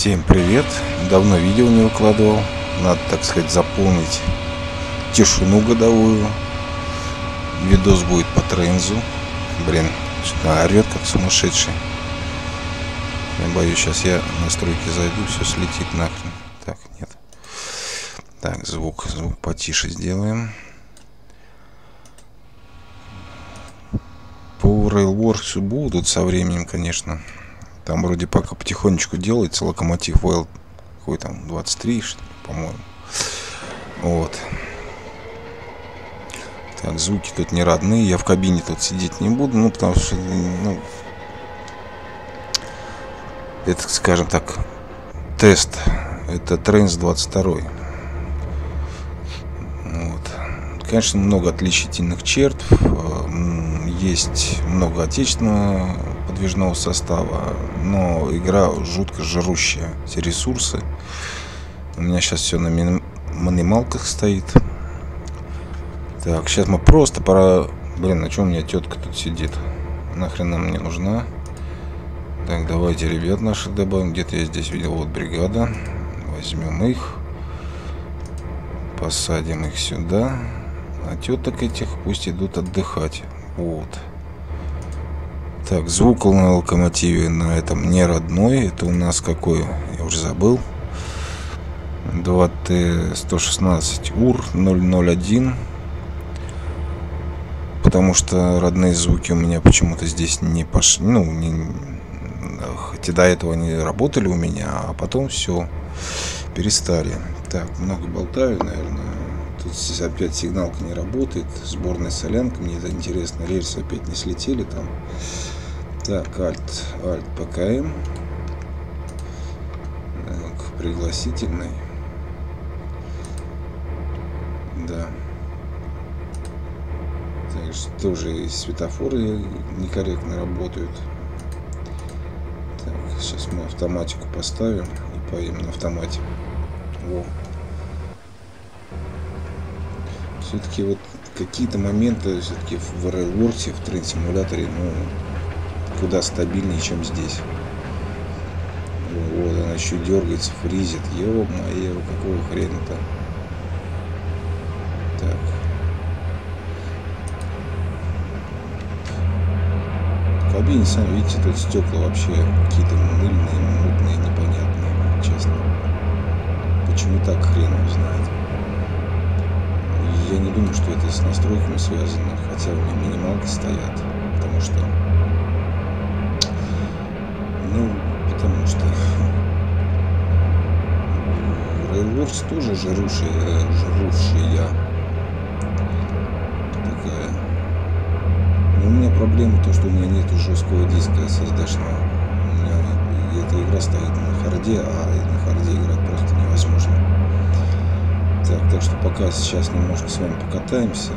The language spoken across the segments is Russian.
Всем привет! Давно видео не выкладывал. Надо, так сказать, заполнить тишину годовую. Видос будет по трензу. Блин, что-то орет как сумасшедший. Я боюсь, сейчас я настройки зайду, все слетит нахрен. Так, нет. Так, звук, звук потише сделаем. По Railworks будут со временем, конечно. Там вроде пока потихонечку делается локомотив Well какой там 23, по-моему. Вот. Так, звуки тут не родные. Я в кабине тут сидеть не буду, ну, потому что, ну, это, скажем так, тест. Это Тренс 22. Вот. Конечно, много отличительных черт. Есть много отечественного подвижного состава, но игра жутко жрущая. Все ресурсы. У меня сейчас все на минималках стоит. Так, сейчас мы просто пора... Блин, на чем у меня тетка тут сидит? Нахрен она мне нужна? Так, давайте ребят наших добавим. Где-то я здесь видел, вот бригада. Возьмем их. Посадим их сюда. А теток этих пусть идут отдыхать. Вот. Так, звук на локомотиве на этом не родной. Это у нас какой? Я уже забыл. 2Т116 УР-001. Потому что родные звуки у меня почему-то здесь не пошли. Ну, не, хотя до этого они работали у меня, а потом все перестали. Так, много болтаю, наверное. Тут опять сигналка не работает. Сборная солянка. Мне это интересно. Рельсы опять не слетели там. Так, Alt, Alt ПКМ. Так, пригласительный. Да. Так что тоже светофоры некорректно работают. Так, сейчас мы автоматику поставим и поедем на автомате. Во. Все-таки вот какие-то моменты все-таки в Railworks, в трейн симуляторе, ну, куда стабильнее, чем здесь. Вот, она еще дергается, фризит. Ё-моё, какого хрена-то? Так. В кабине, сами видите, тут стекла вообще какие-то мыльные, мутные, непонятные, честно. Почему так, хрен его знает. Я не думаю, что это с настройками связано, хотя у меня минималки стоят, потому что ну, потому что Railworks тоже жрущая, жрущая такая. Но у меня проблема то, что у меня нету жесткого диска SSD-шного. У меня эта игра стоит на харде, а на харде играть просто невозможно. Так, так что пока сейчас немножко с вами покатаемся.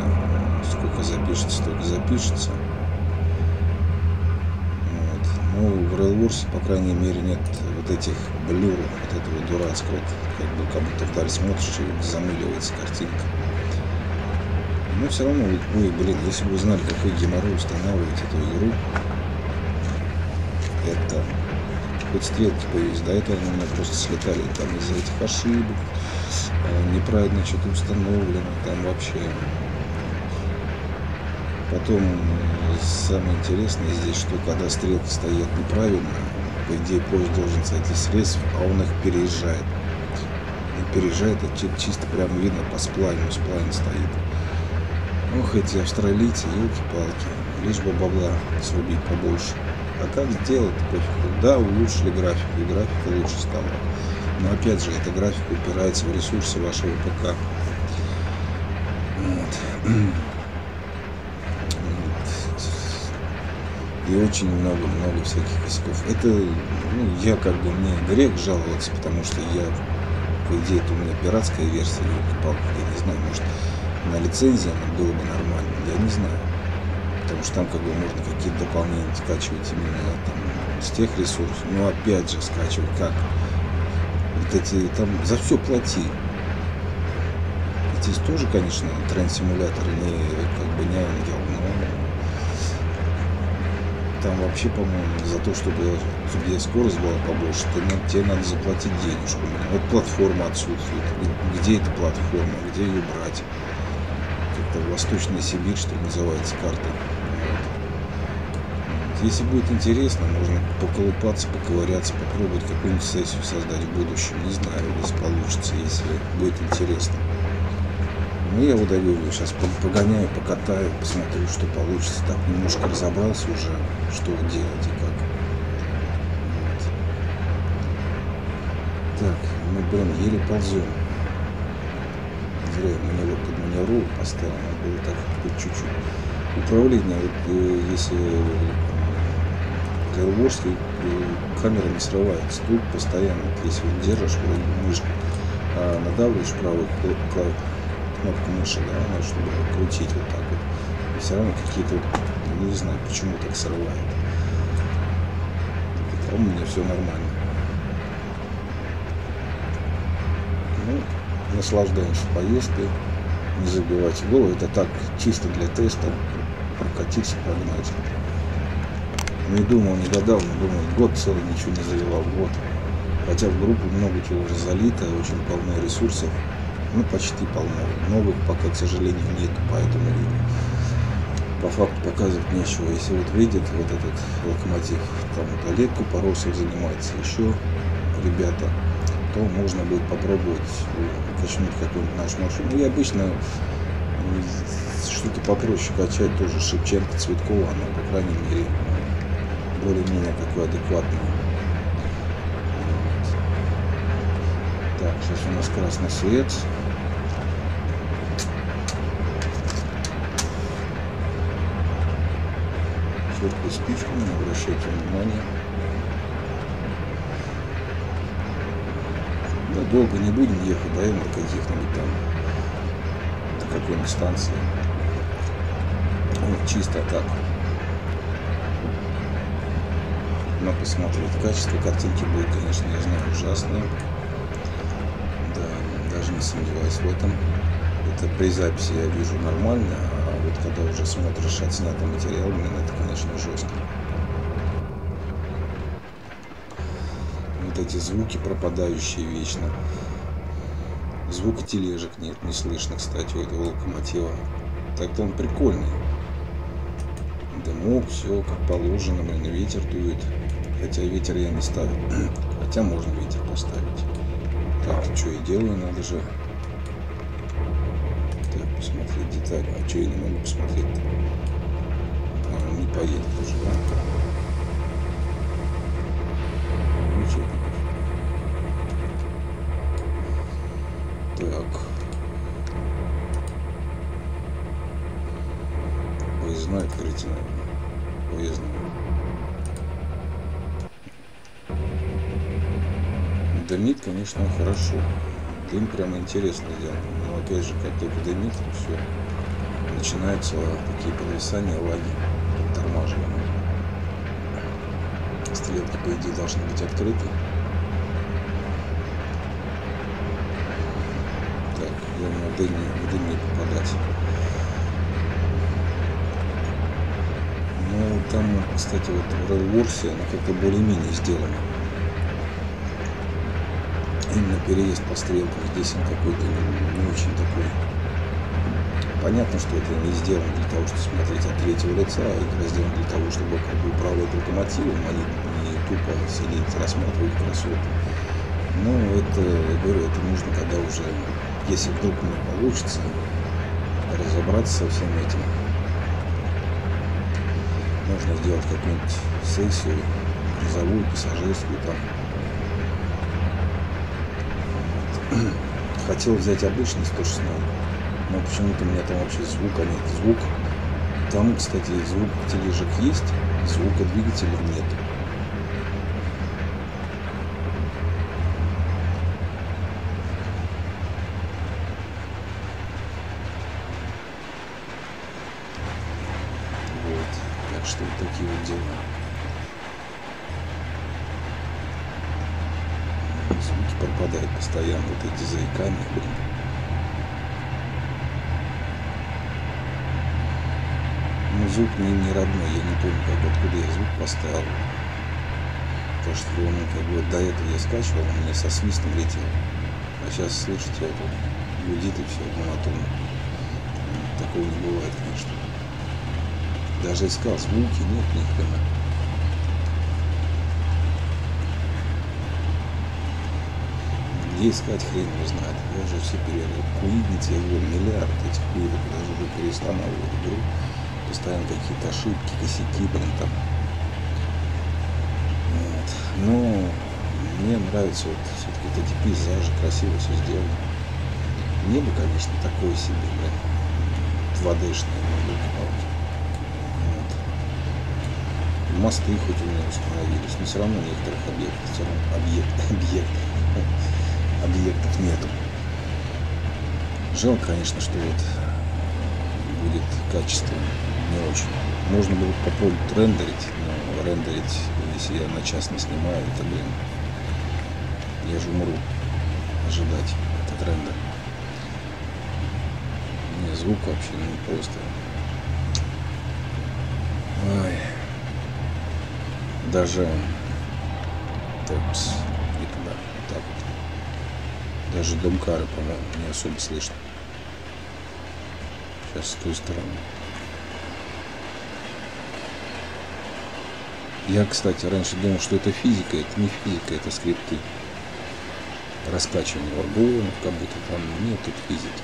Сколько запишется, столько запишется. Ну, в Railworks, по крайней мере, нет вот этих блюров, вот этого дурацкого, как бы как будто вдаль смотришь и замыливается картинка. Но все равно, ой, блин, если бы вы знали, какой геморрой устанавливать эту игру, это хоть стрелки появились, до этого у меня просто слетали там из-за этих ошибок, а, неправильно что-то установлено, там вообще Потом самое интересное здесь, что когда стрелки стоят неправильно, по идее поезд должен сойти с рельсов, а он их переезжает. И переезжает, это чисто прям видно по сплайну, сплайн стоит. Ох, эти австралийцы, елки-палки, лишь бы бабла срубить побольше. А как сделать, пофиг. Да, улучшили графику, и графика лучше стала. Но опять же, эта графика упирается в ресурсы вашего ПК. Вот. и очень много-много всяких косяков. Это, ну, я как бы, мне грех жаловаться, потому что я, по идее, это у меня пиратская версия, я не знаю, может, на лицензии она было бы нормально, я не знаю. Потому что там как бы можно какие-то дополнения скачивать именно там с тех ресурсов, но опять же скачивать как? Вот эти, там за все плати. Здесь тоже, конечно, тренд-симулятор не, как бы не ангел, там вообще, по-моему, за то, чтобы чтобы где скорость была побольше, то надо, тебе надо заплатить денежку. Вот платформа отсутствует. Где эта платформа, где ее брать? Как-то Восточная Сибирь, что называется, карта. Вот. Если будет интересно, можно поколупаться, поковыряться, попробовать какую-нибудь сессию создать в будущем. Не знаю, если получится, если будет интересно. Ну, я вот говорю, сейчас погоняю, покатаю, посмотрю, что получится. Так, немножко разобрался уже, что делать и как. Вот. Так, мы, блин, еле ползем. Зря я маневр под маневру поставил, надо было так хоть чуть-чуть. Управление, вот э, если Рейлворский э, камера не срывается. Тут постоянно, если вот держишь вроде мышку, а надавливаешь правую клавишу, кнопку мыши, да, чтобы крутить вот так вот. И все равно какие-то, ну, не знаю, почему так срывает. А у меня все нормально. Ну, наслаждаемся поездкой, не забивайте голову. Это так, чисто для теста, прокатиться, погнать. Не думал, не гадал, не думал, год целый ничего не заливал, год. Хотя в группу много чего уже залито, очень полно ресурсов ну, почти полно. Новых пока, к сожалению, нет, поэтому по факту показывать нечего. Если вот выйдет вот этот локомотив, там вот Олег Купоросов занимается, еще ребята, то можно будет попробовать э, качнуть какую-нибудь нашу машину. Ну, я обычно что-то попроще качать тоже Шевченко, Цветкова, она, по крайней мере, более-менее такой адекватный. Так, сейчас у нас красный свет. Спичками, не обращайте внимания. Да долго не будем ехать, да, до каких-нибудь там, до какой-нибудь станции. Вот чисто так. Но посмотреть. Качество картинки будет, конечно, я знаю, ужасное. Да, даже не сомневаюсь в этом. Это при записи я вижу нормально, вот когда уже смотришь отснятый материал, блин, это, конечно, жестко. Вот эти звуки пропадающие вечно. Звук тележек нет, не слышно, кстати, у этого локомотива. Так-то он прикольный. Дымок, все как положено, блин, ветер дует. Хотя ветер я не ставил. Хотя можно ветер поставить. Так, что я делаю, надо же посмотреть детали. А что я не могу посмотреть -то? А, не поедет уже, да? Так. Поездная открытие, наверное. Поездная. Дымит, конечно, хорошо. Дым прямо интересно сделан опять же, как только дымит, все, начинаются такие подвисания, лаги, подтормаживания. Стрелки, по идее, должны быть открыты. Так, главное в дым, в дым не попадать. Ну, там, кстати, вот в Railworks она как-то более-менее сделана именно переезд по стрелкам здесь он какой-то не, не очень такой. Понятно, что это не сделано для того, чтобы смотреть от третьего лица, а это сделано для того, чтобы как бы управлять локомотивом, а не, не тупо сидеть, рассматривать красоту. Но это, я говорю, это нужно, когда уже, если вдруг не получится, разобраться со всем этим. Можно сделать какую-нибудь сессию, призовую, пассажирскую там, хотел взять обычный 106, но почему-то у меня там вообще звука нет. Звук, там, кстати, звук тележек есть, звука двигателя нет. Вот, так что вот такие вот дела. пропадает постоянно вот эти заикания, блин. Звук не, не родной, я не помню, как откуда я звук поставил. Потому что он как бы до этого я скачивал, он мне со свистом летел. А сейчас, слышите, это гудит и все монотонно. Такого не бывает, конечно. Даже искал звуки, нет ни хрена. Где искать хрен его знает. Я уже все перерыл. Куидницы, я говорю, миллиард этих куидок. Даже уже перестанавливаю игру. Постоянно какие-то ошибки, косяки, блин, там. Вот. Но мне нравится вот все-таки вот эти пейзажи, красиво все сделано. Небо, конечно, такое себе, блин, 2D-шное, но мосты хоть у меня установились, но все равно некоторых объектов, все равно объект, объект, объектов нету. Жалко, конечно, что вот будет качество не очень. Можно было попробовать рендерить, но рендерить, если я на час не снимаю, это, блин, я же умру ожидать этот рендер. Не, звук вообще, ну просто. Ой даже Тепс и туда, так вот. Даже домкары, по-моему, не особо слышно. Сейчас с той стороны. Я, кстати, раньше думал, что это физика. Это не физика, это скрипты. Раскачивание вагонов, как будто там нет тут физики.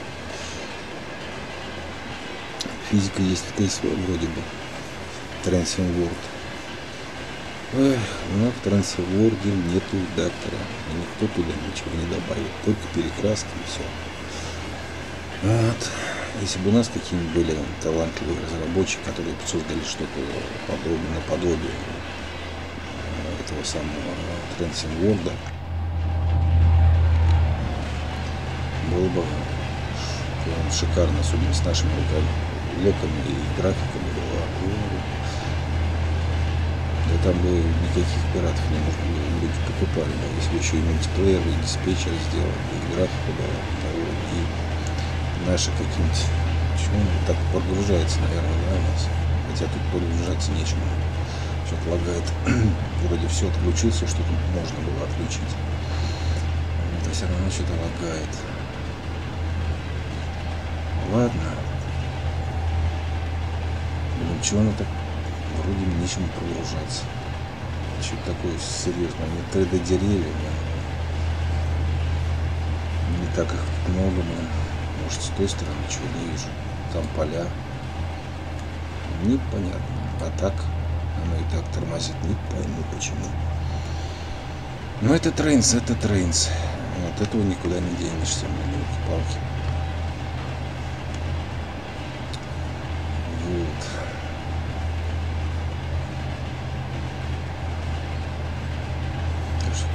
Физика есть в Кейсве вроде бы. Transient World. Но в трансворде нету редактора, и никто туда ничего не добавит, только перекраски и все. Вот. Если бы у нас какие-нибудь были талантливые разработчики, которые создали что-то подобное, наподобие этого самого Трансинворда, было бы шикарно, особенно с нашими локами и графиками было да там бы никаких пиратов не нужно было, люди покупали бы, если еще и мультиплеер, и диспетчер сделали, и графика была и наши какие-нибудь, почему так подгружается, наверное, да, у нас, хотя тут подгружаться нечему, что-то лагает, вроде все отключился, что тут можно было отключить, это все равно что-то лагает. Ладно. Блин, чего оно так вроде нечему прогружаться. Что-то такое серьезное. Не 3D деревья, Не так их много, блин. Может, с той стороны чего не вижу. Там поля. Непонятно. А так, оно и так тормозит. Не пойму почему. Но это трейнс, это трейнс. От этого никуда не денешься, мне палки.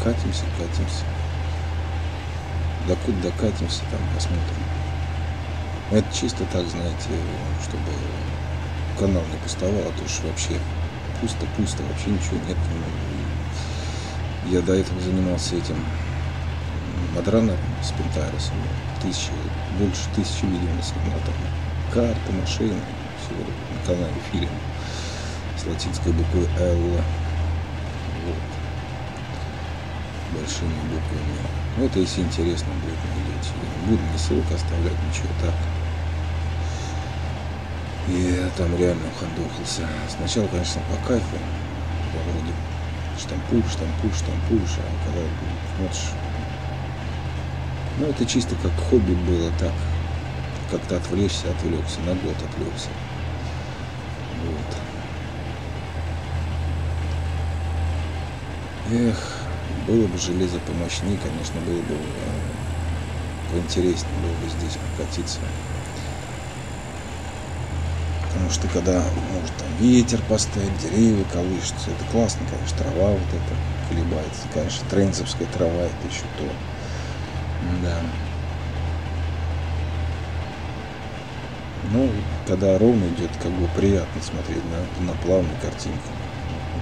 катимся, катимся. Докуда докатимся, там посмотрим. Это чисто так, знаете, чтобы канал не пустовал, а то уж вообще пусто-пусто, вообще ничего нет. Я до этого занимался этим Мадранером с Пентайросом. Тысячи, больше тысячи видео снимал там. Карты, машины, все на канале фильм с латинской буквой Л. Вот большими буквами. Ну, это если интересно будет найдете. Не буду ни ссылок оставлять, ничего так. И там реально ухандохался. Сначала, конечно, по кайфу. Я вроде штампуешь, штампуешь, штампуешь, а когда смотришь... Ну, это чисто как хобби было так. Как-то отвлечься, отвлекся, на год отвлекся. Вот. Эх, было бы железо помощнее, конечно, было бы э, поинтереснее было бы здесь прокатиться. Потому что когда может там ветер поставить, деревья колышутся, это классно, конечно, трава вот эта колебается. Конечно, тренцевская трава это еще то. Да. Ну, когда ровно идет, как бы приятно смотреть на, на плавную картинку.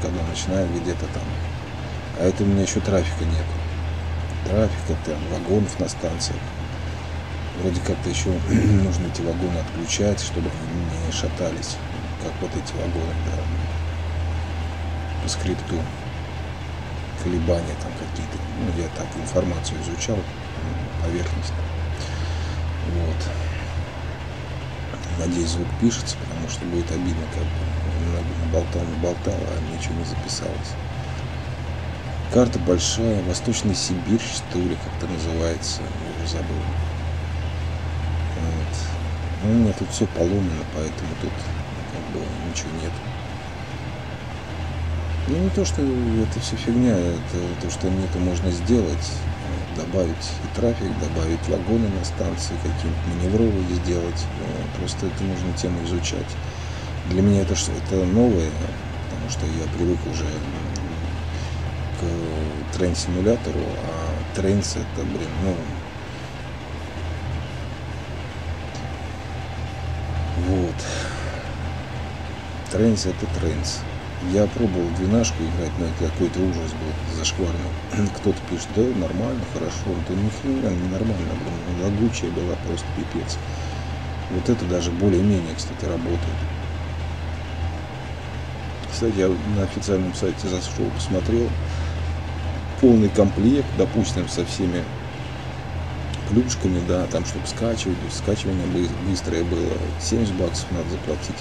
Когда начинает где-то там а это у меня еще трафика нет. Трафика, там, вагонов на станциях. Вроде как-то еще нужно эти вагоны отключать, чтобы они не шатались, как вот эти вагоны, да, по скрипту. колебания там какие-то. Ну, я так информацию изучал поверхностно. Вот. Надеюсь, звук пишется, потому что будет обидно, как бы болтал, болтал, а ничего не записалось. Карта большая, Восточная Сибирь, что ли, как-то называется, я уже забыл. Вот. Ну, у меня тут все поломано, поэтому тут как бы ничего нет. Ну, не то, что это все фигня, это то, что мне-то можно сделать, добавить и трафик, добавить вагоны на станции, какие-нибудь маневровые сделать. Просто это нужно тему изучать. Для меня это, это новое, потому что я привык уже к трейн-симулятору, а трейнс это, блин, ну, вот. Trainz это Trainz. Я пробовал двенашку играть, но это какой-то ужас был зашкварный. Кто-то пишет, да, нормально, хорошо. Да ни хрена не нормально, лагучая была просто пипец. Вот это даже более-менее, кстати, работает. Кстати, я на официальном сайте зашел, посмотрел, полный комплект, допустим, со всеми плюшками, да, там, чтобы скачивать, скачивание быстрое было, 70 баксов надо заплатить.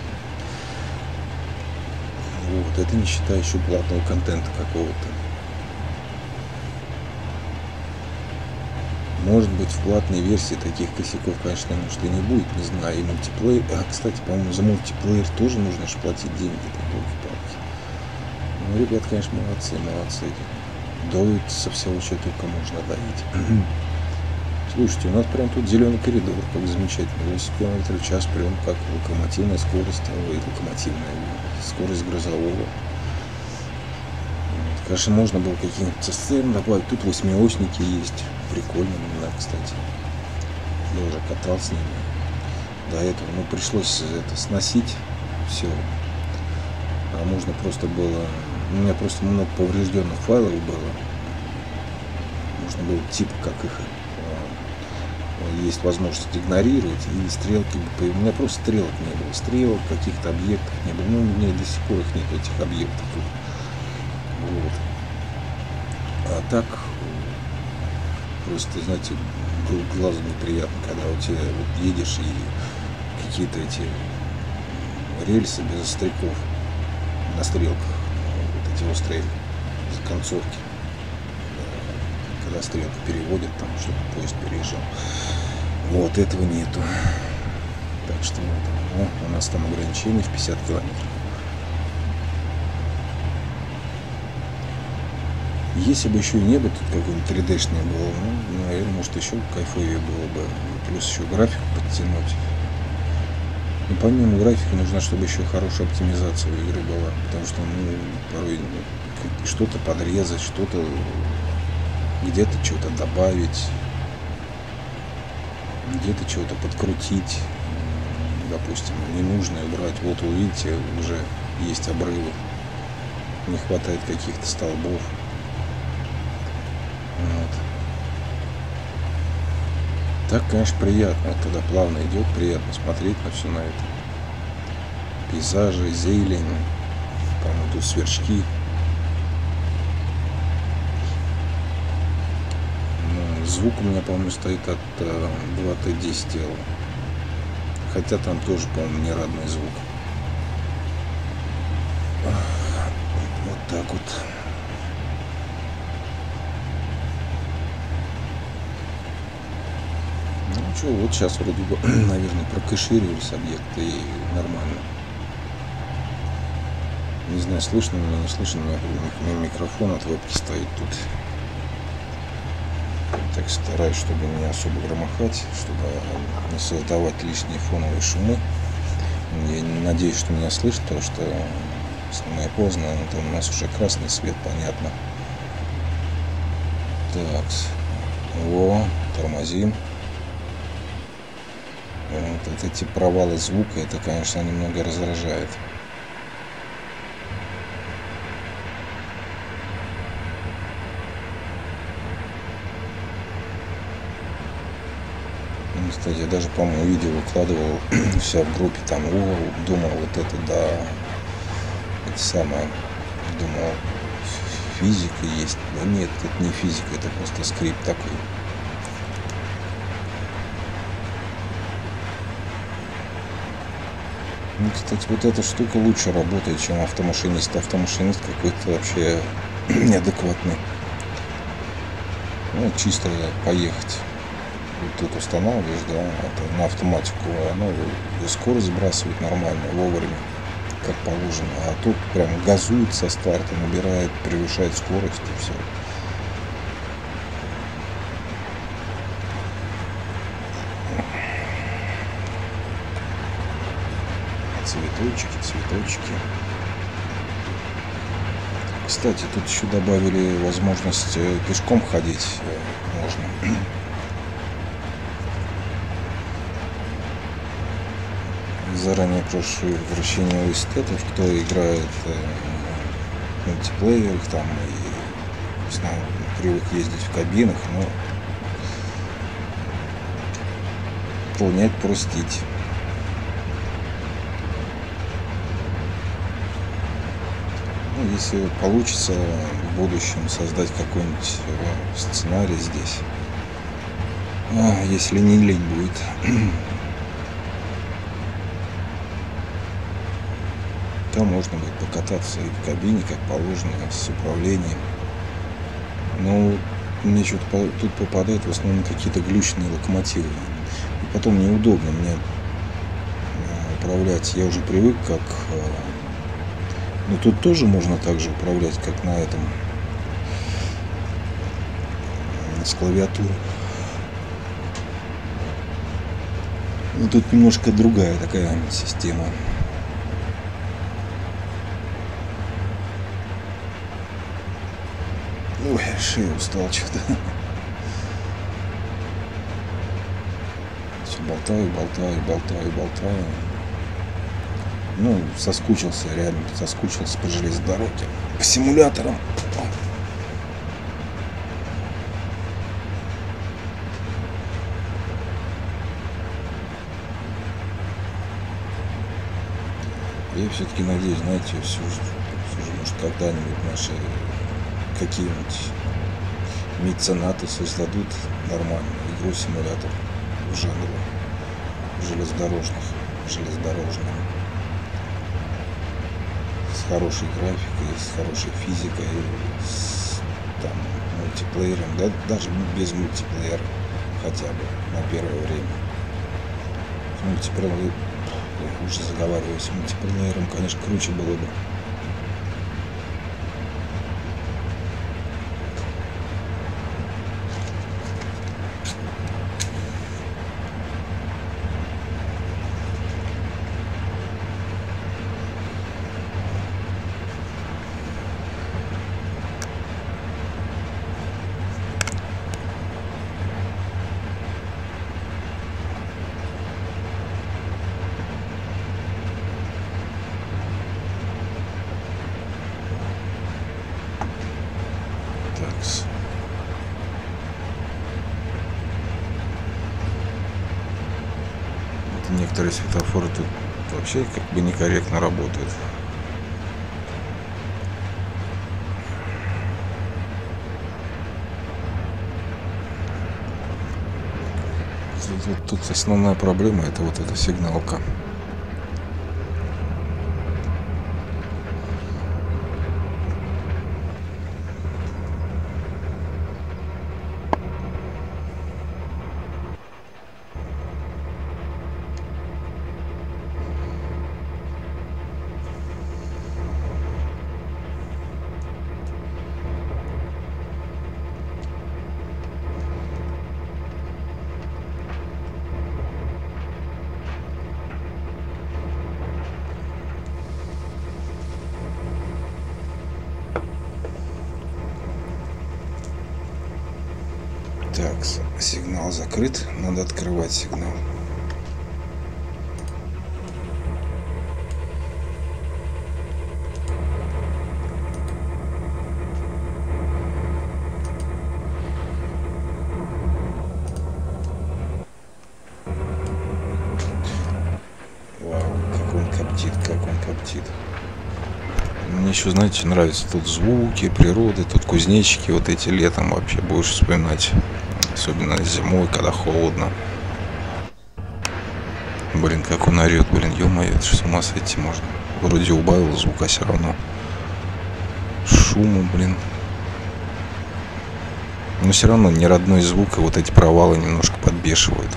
Вот, это не считая еще платного контента какого-то. Может быть, в платной версии таких косяков, конечно, может и не будет, не знаю, и мультиплеер. А, кстати, по-моему, за мультиплеер тоже нужно же платить деньги, там, палки. Ну, ребят, конечно, молодцы, молодцы доить со всего, что только можно доить. Слушайте, у нас прям тут зеленый коридор, как замечательно. 80 км в час, прям как локомотивная скорость, ой, локомотивная скорость грузового. Конечно, можно было какие-нибудь сцены добавить. Тут восьмиосники есть. Прикольно, да, кстати. Я уже катал с ними. До этого, ну, пришлось это сносить все. А можно просто было у меня просто много поврежденных файлов было. Можно было типа как их есть возможность игнорировать и стрелки у меня просто стрелок не было стрелок каких-то объектов не было. Ну у меня до сих пор их нет этих объектов. Вот. А так просто знаете глазу неприятно когда у тебя вот едешь и какие-то эти рельсы без остряков на стрелках эти острые концовки, когда стрелку переводят, там, чтобы поезд переезжал. Вот этого нету. Так что вот, о, у нас там ограничение в 50 километров. Если бы еще и небо тут какое-нибудь 3D-шное было, ну, наверное, может, еще кайфовее было бы. Плюс еще график подтянуть. Но ну, помимо графики нужна, чтобы еще хорошая оптимизация у игры была, потому что ну, порой ну, что-то подрезать, что-то где-то что-то добавить, где-то что-то подкрутить, допустим, ненужное убрать. Вот вы видите, уже есть обрывы, не хватает каких-то столбов. Вот. Так, конечно, приятно, когда плавно идет, приятно смотреть на все на это. Пейзажи, зелень, по-моему, тут сверчки. Ну, звук у меня, по-моему, стоит от 2Т10 L. Хотя там тоже, по-моему, не родной звук. Вот так вот. что, вот сейчас вроде бы, наверное, прокэшировались объекты и нормально. Не знаю, слышно меня, не слышно, у микрофон от вебки стоит тут. Так стараюсь, чтобы не особо громохать, чтобы не создавать лишние фоновые шумы. Я надеюсь, что меня слышно, потому что самое поздно, это у нас уже красный свет, понятно. Так, о, тормозим. Вот эти провалы звука, это, конечно, немного раздражает. Кстати, я даже, по-моему, видео выкладывал все в группе, там, о, думал, вот это, да, это самое, думал, физика есть. Да нет, это не физика, это просто скрипт такой. Ну, кстати, вот эта штука лучше работает, чем автомашинист. Автомашинист какой-то вообще неадекватный. Ну, чисто поехать. Тут устанавливаешь, да, это на автоматику, оно и скорость сбрасывает нормально, вовремя, как положено. А тут прям газует со старта, набирает, превышает скорость и все. цветочки, цветочки. Кстати, тут еще добавили возможность э, пешком ходить э, можно. Заранее прошу возвращения у эстетов, кто играет э, в мультиплеерах там и знаю, привык ездить в кабинах, но понять, простить. Ну, если получится в будущем создать какой-нибудь э, сценарий здесь, а, если не лень будет, то можно будет покататься и в кабине, как положено, с управлением. Но мне что-то тут попадают в основном какие-то глючные локомотивы. И потом неудобно мне э, управлять. Я уже привык, как э, но ну, тут тоже можно так же управлять, как на этом, с клавиатуры. Но ну, тут немножко другая такая система. Шея устал что-то. Все болтаю, болтаю, болтаю, болтаю ну, соскучился, реально соскучился по железной дороге, по симуляторам. Я все-таки надеюсь, знаете, все же, все же может когда-нибудь наши какие-нибудь меценаты создадут нормальную игру-симулятор в жанре железнодорожных, железнодорожных хорошей графикой, с хорошей физикой, с там, мультиплеером, да, даже без мультиплеера хотя бы на первое время. С мультиплеером, уже заговариваюсь, с мультиплеером, конечно, круче было бы. некоторые светофоры тут вообще как бы некорректно работают. Тут, тут основная проблема это вот эта сигналка. Так, сигнал закрыт. Надо открывать сигнал. Еще, знаете, нравятся тут звуки, природы, тут кузнечики вот эти летом вообще будешь вспоминать. Особенно зимой, когда холодно. Блин, как он орет, блин, ё-моё, с ума сойти можно. Вроде убавил звука все равно. Шуму, блин. Но все равно не родной звук, и вот эти провалы немножко подбешивают.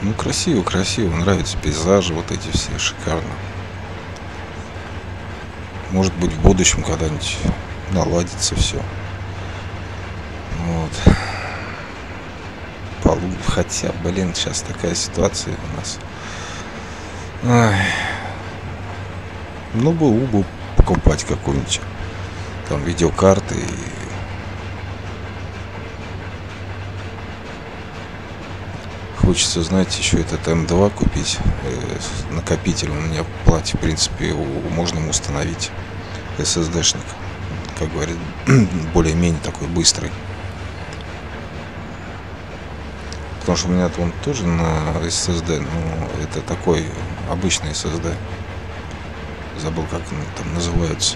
Ну, красиво, красиво, нравятся пейзажи вот эти все, шикарно. Может быть, в будущем когда-нибудь наладится все. Вот. Хотя, блин, сейчас такая ситуация у нас. Ай. Ну, бы бы покупать какую-нибудь там видеокарты и хочется, знаете, еще этот М2 купить. Э, накопитель у меня в плате, в принципе, можно установить. SSD-шник, как говорят, более-менее такой быстрый. Потому что у меня он тоже на SSD, но это такой обычный SSD. Забыл, как он там называется.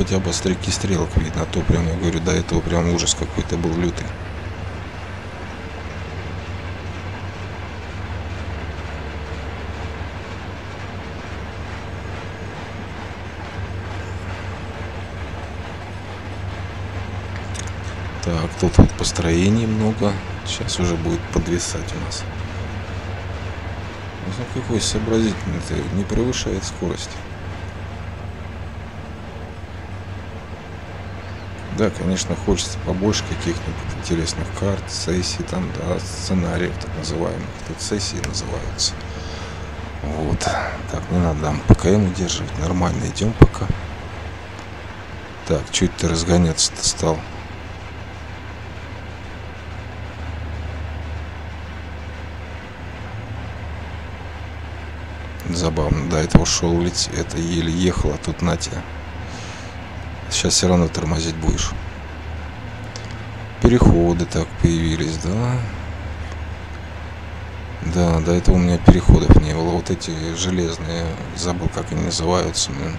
Хотя бы стрелки стрелок видно, а то прям, я говорю, до этого прям ужас какой-то был лютый. Так, тут вот построений много. Сейчас уже будет подвисать у нас. Ну какой сообразительный, не превышает скорость. Да, конечно, хочется побольше каких-нибудь интересных карт, сессий, там, да, сценариев так называемых. Тут сессии называются. Вот. Так, не надо там ПКМ удерживать. Нормально идем пока. Так, чуть ты разгоняться-то стал. Забавно, до этого шел ведь это еле ехал, а тут на тебя. Сейчас все равно тормозить будешь. Переходы так появились, да? Да, до этого у меня переходов не было. Вот эти железные, забыл, как они называются. Блин.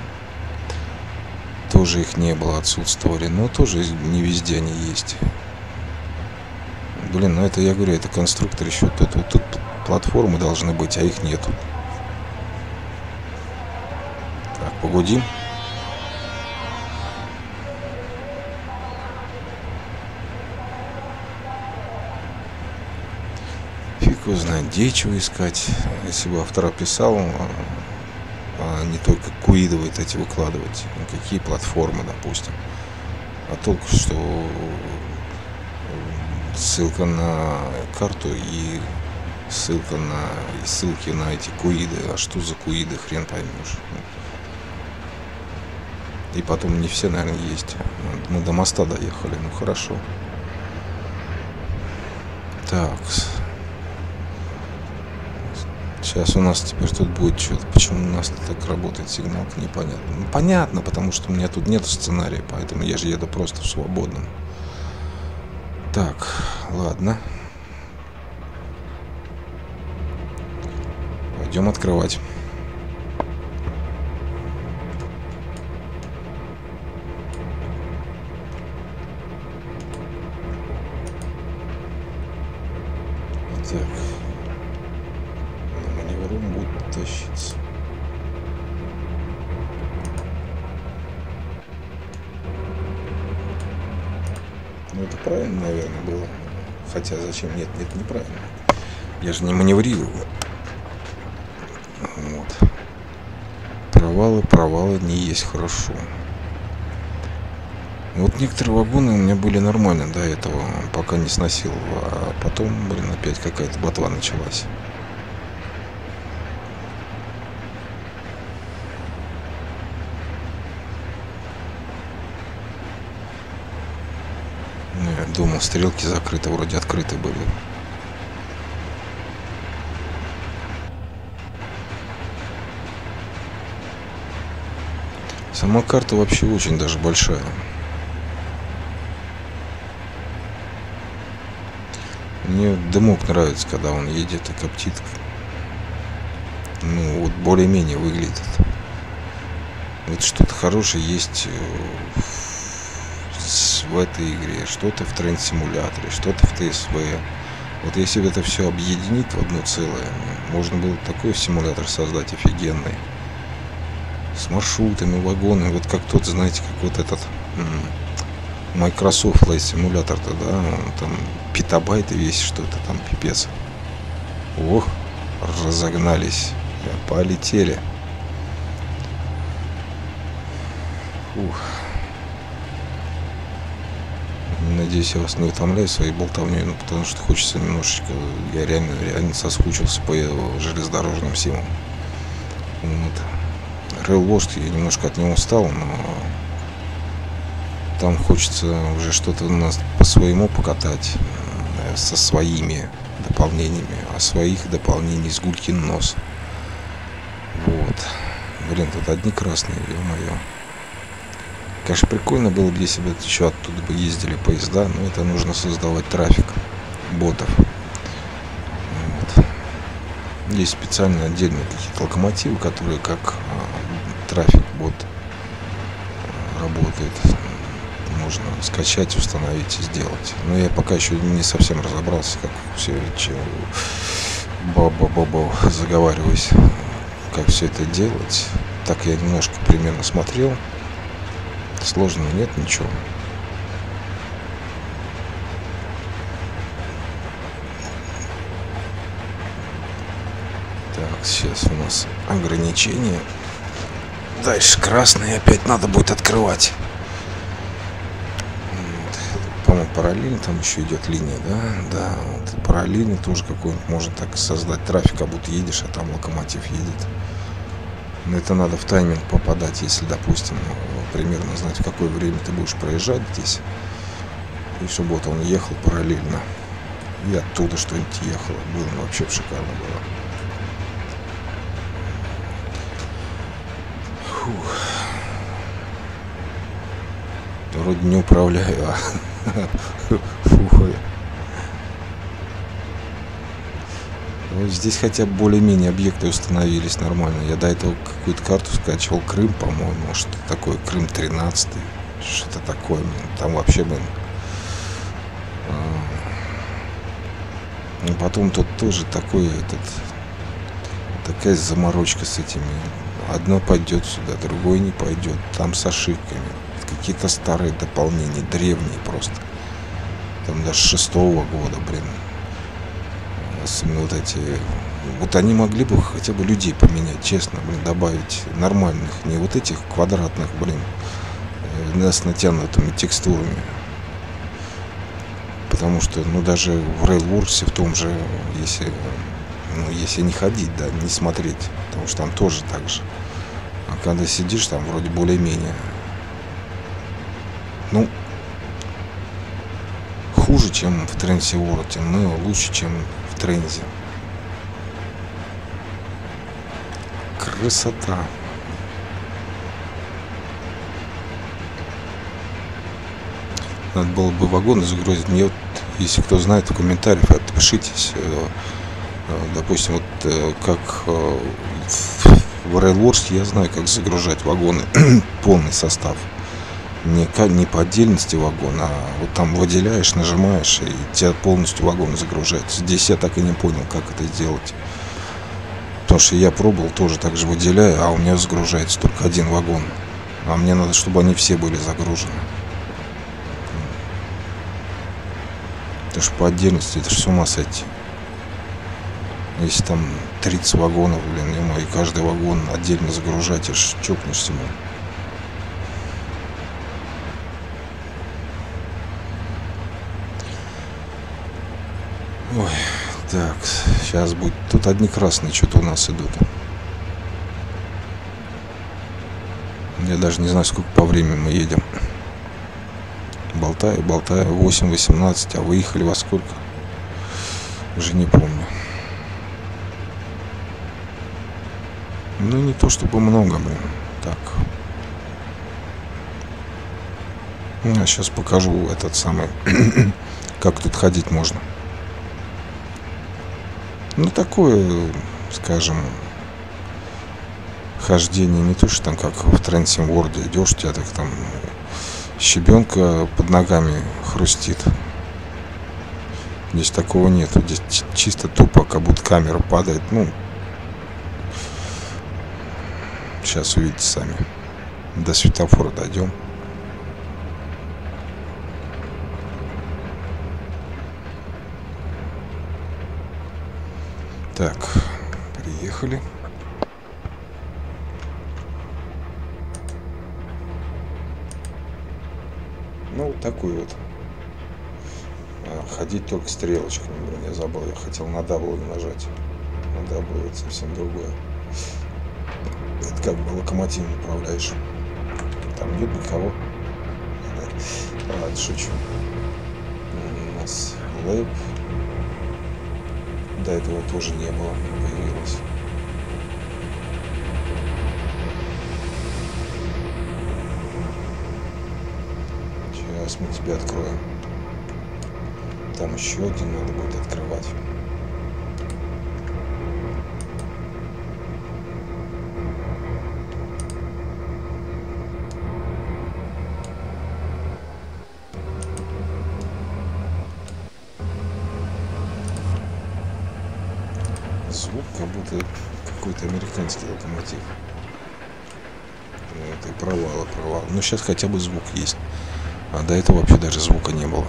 Тоже их не было, отсутствовали. Но тоже не везде они есть. Блин, ну это я говорю, это конструктор еще. Тут, вот тут платформы должны быть, а их нету. Так, погодим. его знает, где чего искать. Если бы автор писал, а, не только куидовать эти выкладывать, ну, какие платформы, допустим. А только что ссылка на карту и ссылка на и ссылки на эти куиды. А что за куиды, хрен поймешь. И потом не все, наверное, есть. Мы до моста доехали, ну хорошо. Так, Сейчас у нас теперь тут будет что-то. Почему у нас так работает сигналка, непонятно. Ну, понятно, потому что у меня тут нет сценария, поэтому я же еду просто в свободном. Так, ладно. Пойдем открывать. Правильно, наверное, было. Хотя зачем? Нет, нет, неправильно. Я же не маневрирую. Вот. Провалы, провалы не есть хорошо. Вот некоторые вагоны у меня были нормально до этого, пока не сносил. А потом, блин, опять какая-то ботва началась. стрелки закрыты, вроде открыты были. Сама карта вообще очень даже большая. Мне дымок нравится, когда он едет и коптит. Ну, вот более-менее выглядит. Вот что-то хорошее есть э, в этой игре, что-то в тренд-симуляторе, что-то в ТСВ. Вот если бы это все объединить в одно целое, можно было такой симулятор создать офигенный. С маршрутами, вагонами, вот как тот, знаете, как вот этот Microsoft Flight симулятор-то, да, там петабайты весит что-то там, пипец. Ох, разогнались, полетели. Ух. Надеюсь, я вас не утомляю своей болтовней, ну, потому что хочется немножечко, я реально, реально соскучился по железнодорожным симам. Вот. Railwatch, я немножко от него устал, но там хочется уже что-то нас по-своему покатать, э, со своими дополнениями, а своих дополнений с гулькин нос. Вот. Блин, тут одни красные, ё-моё. Конечно, прикольно было бы, если бы еще оттуда бы ездили поезда, но это нужно создавать трафик ботов. Вот. Есть специально отдельные какие-то локомотивы, которые как а, трафик бот а, работает. Можно скачать, установить и сделать. Но я пока еще не совсем разобрался, как все баба-баба заговариваюсь, как все это делать. Так я немножко примерно смотрел. Сложного нет ничего. Так, сейчас у нас ограничение. Дальше красный опять надо будет открывать. По-моему, параллельно там еще идет линия, да? Да, вот параллельно тоже какой-нибудь можно так создать трафик, как будто едешь, а там локомотив едет. Но это надо в тайминг попадать, если, допустим, примерно знать, в какое время ты будешь проезжать здесь. И чтобы вот он ехал параллельно. И оттуда что-нибудь ехало. Было вообще шикарно было. Фух. Вроде не управляю, а фух. Здесь хотя бы более-менее объекты установились нормально. Я до этого какую-то карту скачивал Крым, по-моему, что такое Крым 13 что-то такое. Там вообще, блин. А, ну, потом тут тоже такой этот такая заморочка с этими. Одно пойдет сюда, другой не пойдет. Там с ошибками. Какие-то старые дополнения, древние просто. Там даже шестого года, блин вот эти, вот они могли бы хотя бы людей поменять, честно, блин, добавить нормальных, не вот этих квадратных, блин, э, с натянутыми текстурами. Потому что, ну, даже в Railworks в том же, если, ну, если не ходить, да, не смотреть, потому что там тоже так же. А когда сидишь, там вроде более-менее, ну, хуже, чем в Тренси Уорте, но лучше, чем тренде. Красота. Надо было бы вагоны загрузить. Мне вот, если кто знает, в комментариях отпишитесь. Э, э, допустим, вот э, как в Railwars я знаю, как загружать вагоны, полный состав не, не по отдельности вагона, а вот там выделяешь, нажимаешь, и тебя полностью вагон загружается. Здесь я так и не понял, как это сделать. Потому что я пробовал, тоже так же выделяю, а у меня загружается только один вагон. А мне надо, чтобы они все были загружены. Потому что по отдельности это же с ума сойти. Если там 30 вагонов, блин, и каждый вагон отдельно загружать, аж чокнешься, блин. Ой, так, сейчас будет. Тут одни красные что-то у нас идут. Я даже не знаю, сколько по времени мы едем. Болтаю, болтаю. 8-18, а выехали во сколько? Уже не помню. Ну, не то чтобы много, блин. Так. Я сейчас покажу этот самый, как тут ходить можно. Ну, такое, скажем, хождение не то, что там как в Трансим Ворде идешь, у тебя так там щебенка под ногами хрустит. Здесь такого нету. Здесь чисто тупо, как будто камера падает. Ну, сейчас увидите сами. До светофора дойдем. Так, приехали. Ну, такой вот. А, ходить только стрелочками, блин, я забыл. Я хотел на W нажать. На W это совсем другое. Это как бы локомотив управляешь. Там нет никого. Ладно, шучу. У нас лэп. До этого тоже не было, появилось. Сейчас мы тебе откроем. Там еще один надо будет открывать. Звук как будто какой-то американский локомотив. Вот и провалы, провалы. Но сейчас хотя бы звук есть. А до этого вообще даже звука не было.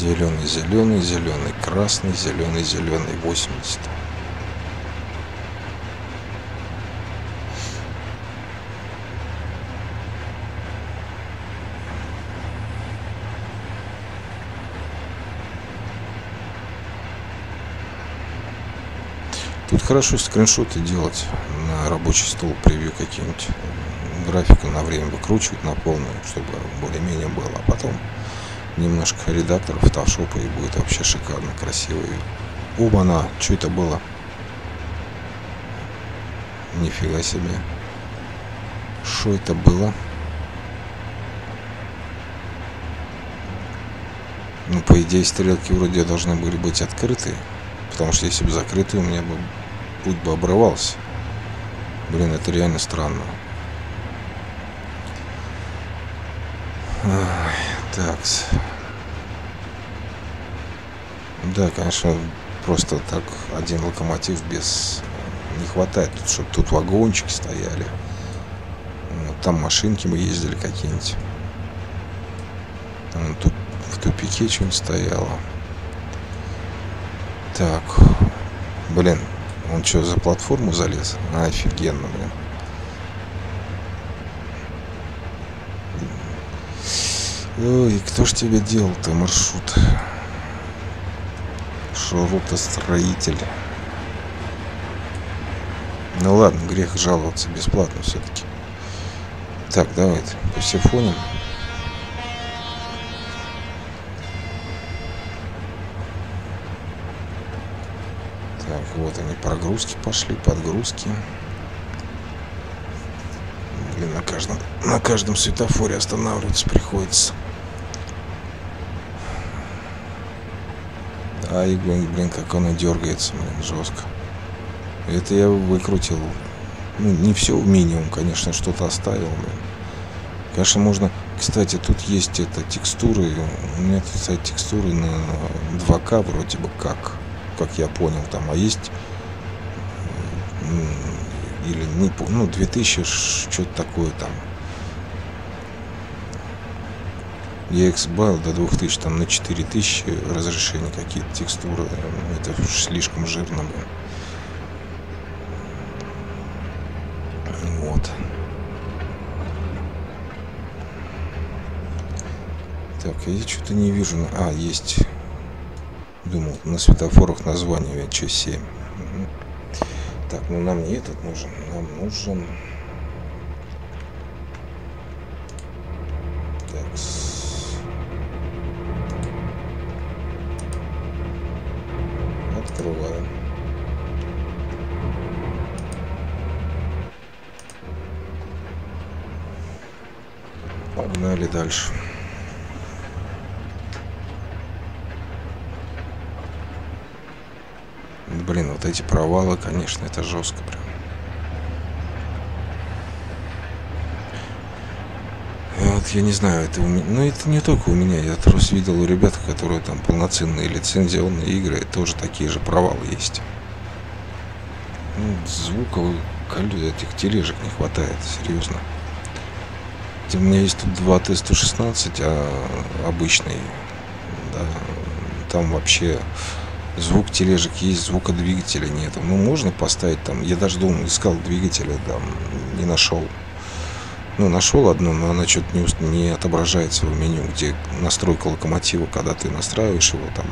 Зеленый, зеленый, зеленый, красный, зеленый, зеленый, 80. Тут хорошо скриншоты делать на рабочий стол, превью какие-нибудь, графику на время выкручивать на полную, чтобы более-менее было, а потом немножко редакторов, фотошопа и будет вообще шикарно, красиво. Оба-на, что это было? Нифига себе. Что это было? Ну, по идее, стрелки вроде должны были быть открыты. Потому что если бы закрыты, у меня бы путь бы обрывался. Блин, это реально странно. Так. Да, конечно, просто так один локомотив без не хватает, чтобы тут вагончики стояли. Там машинки мы ездили какие-нибудь. Тут в тупике что-нибудь стояло. Так, блин, он что, за платформу залез? А, офигенно, блин. Ой, кто ж тебе делал-то маршрут? Шурутостроитель. Ну ладно, грех жаловаться, бесплатно все-таки. Так, давайте, посифоним. Так, вот они, прогрузки пошли, подгрузки. Блин, на каждом, на каждом светофоре останавливаться приходится. А и, блин, как оно дергается, блин, жестко. Это я выкрутил. Ну, не все в минимум, конечно, что-то оставил, блин. Конечно, можно... Кстати, тут есть это текстуры. У меня тут, кстати, текстуры на 2К вроде бы как как я понял, там, а есть или не ну 2000 что-то такое там я их сбавил до 2000 там на 4000 разрешения какие-то текстуры это слишком жирно было вот так я что-то не вижу а есть Думал, на светофорах название ВЧ-7. Так, ну нам не этот нужен. Нам нужен... эти провалы, конечно, это жестко прям. Вот я не знаю, это у меня, ну это не только у меня, я просто видел у ребят, которые там полноценные лицензионные игры, тоже такие же провалы есть. Ну, звука этих тележек не хватает, серьезно. У меня есть тут два Т-116, а обычный, да, там вообще звук тележек есть, звука двигателя нет. Ну, можно поставить там, я даже думал, искал двигателя, там, не нашел. Ну, нашел одну, но она что-то не, не отображается в меню, где настройка локомотива, когда ты настраиваешь его там,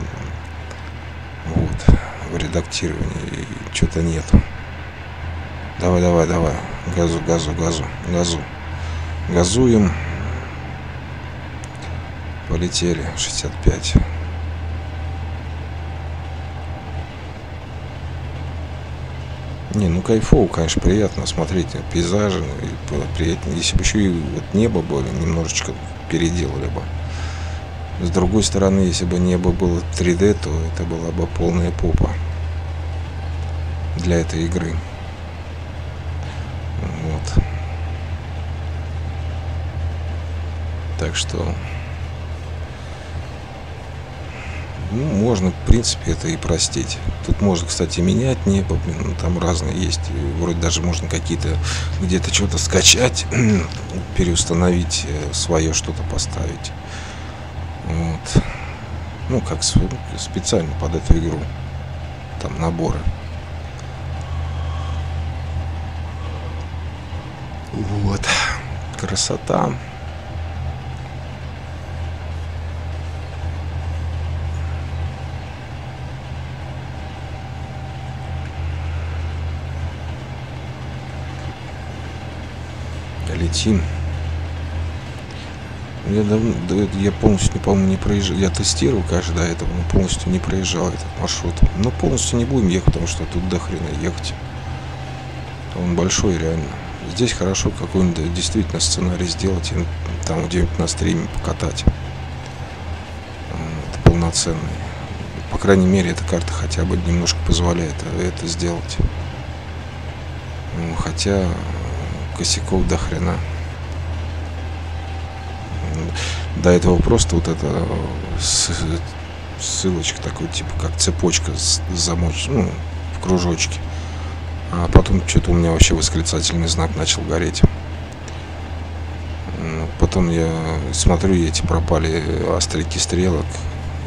вот, в редактировании, что-то нет. Давай, давай, давай, газу, газу, газу, газу. Газуем. Полетели, 65. Не, ну кайфово, конечно, приятно смотреть пейзажи, приятно. Если бы еще и вот небо было, немножечко переделали бы. С другой стороны, если бы небо было 3D, то это была бы полная попа для этой игры. Вот. Так что ну, можно, в принципе, это и простить. Тут можно, кстати, менять небо, блин, ну, там разные есть. Вроде даже можно какие-то где-то что-то скачать, переустановить э, свое что-то поставить. Вот. Ну, как специально под эту игру. Там наборы. Вот. Красота. Летим. Я, давно, я полностью, не помню, не проезжал. Я тестировал, конечно, до этого, но полностью не проезжал этот маршрут. Но полностью не будем ехать, потому что тут до хрена ехать. Он большой, реально. Здесь хорошо какой-нибудь действительно сценарий сделать и там где-нибудь на стриме покатать. Это полноценный. По крайней мере, эта карта хотя бы немножко позволяет это сделать. Хотя косяков до хрена. До этого просто вот это ссылочка такой, типа как цепочка замочь, ну, в кружочке. А потом что-то у меня вообще восклицательный знак начал гореть. Потом я смотрю, эти пропали острики стрелок,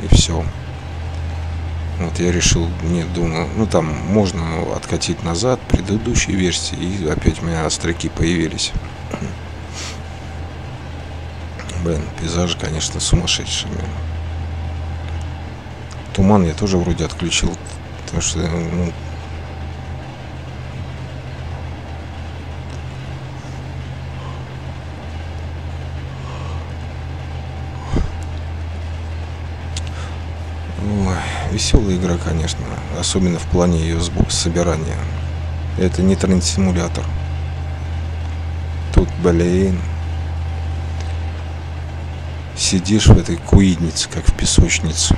и все. Вот я решил, нет, думаю, ну там можно откатить назад предыдущей версии, и опять у меня остряки появились. Блин, пейзажи, конечно, сумасшедшие. Туман я тоже вроде отключил, потому что, ну, веселая игра, конечно, особенно в плане ее собирания. Это не тренд-симулятор. Тут, блин, сидишь в этой куиднице, как в песочнице.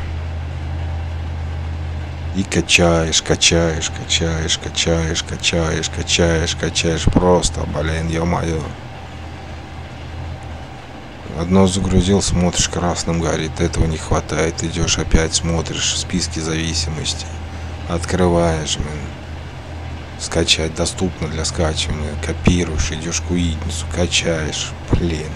И качаешь, качаешь, качаешь, качаешь, качаешь, качаешь, качаешь. Просто, блин, ё-моё. Одно загрузил, смотришь, красным горит, этого не хватает, идешь опять, смотришь списки зависимостей, открываешь, блин, скачать доступно для скачивания, копируешь, идешь к уитницу, качаешь, блин.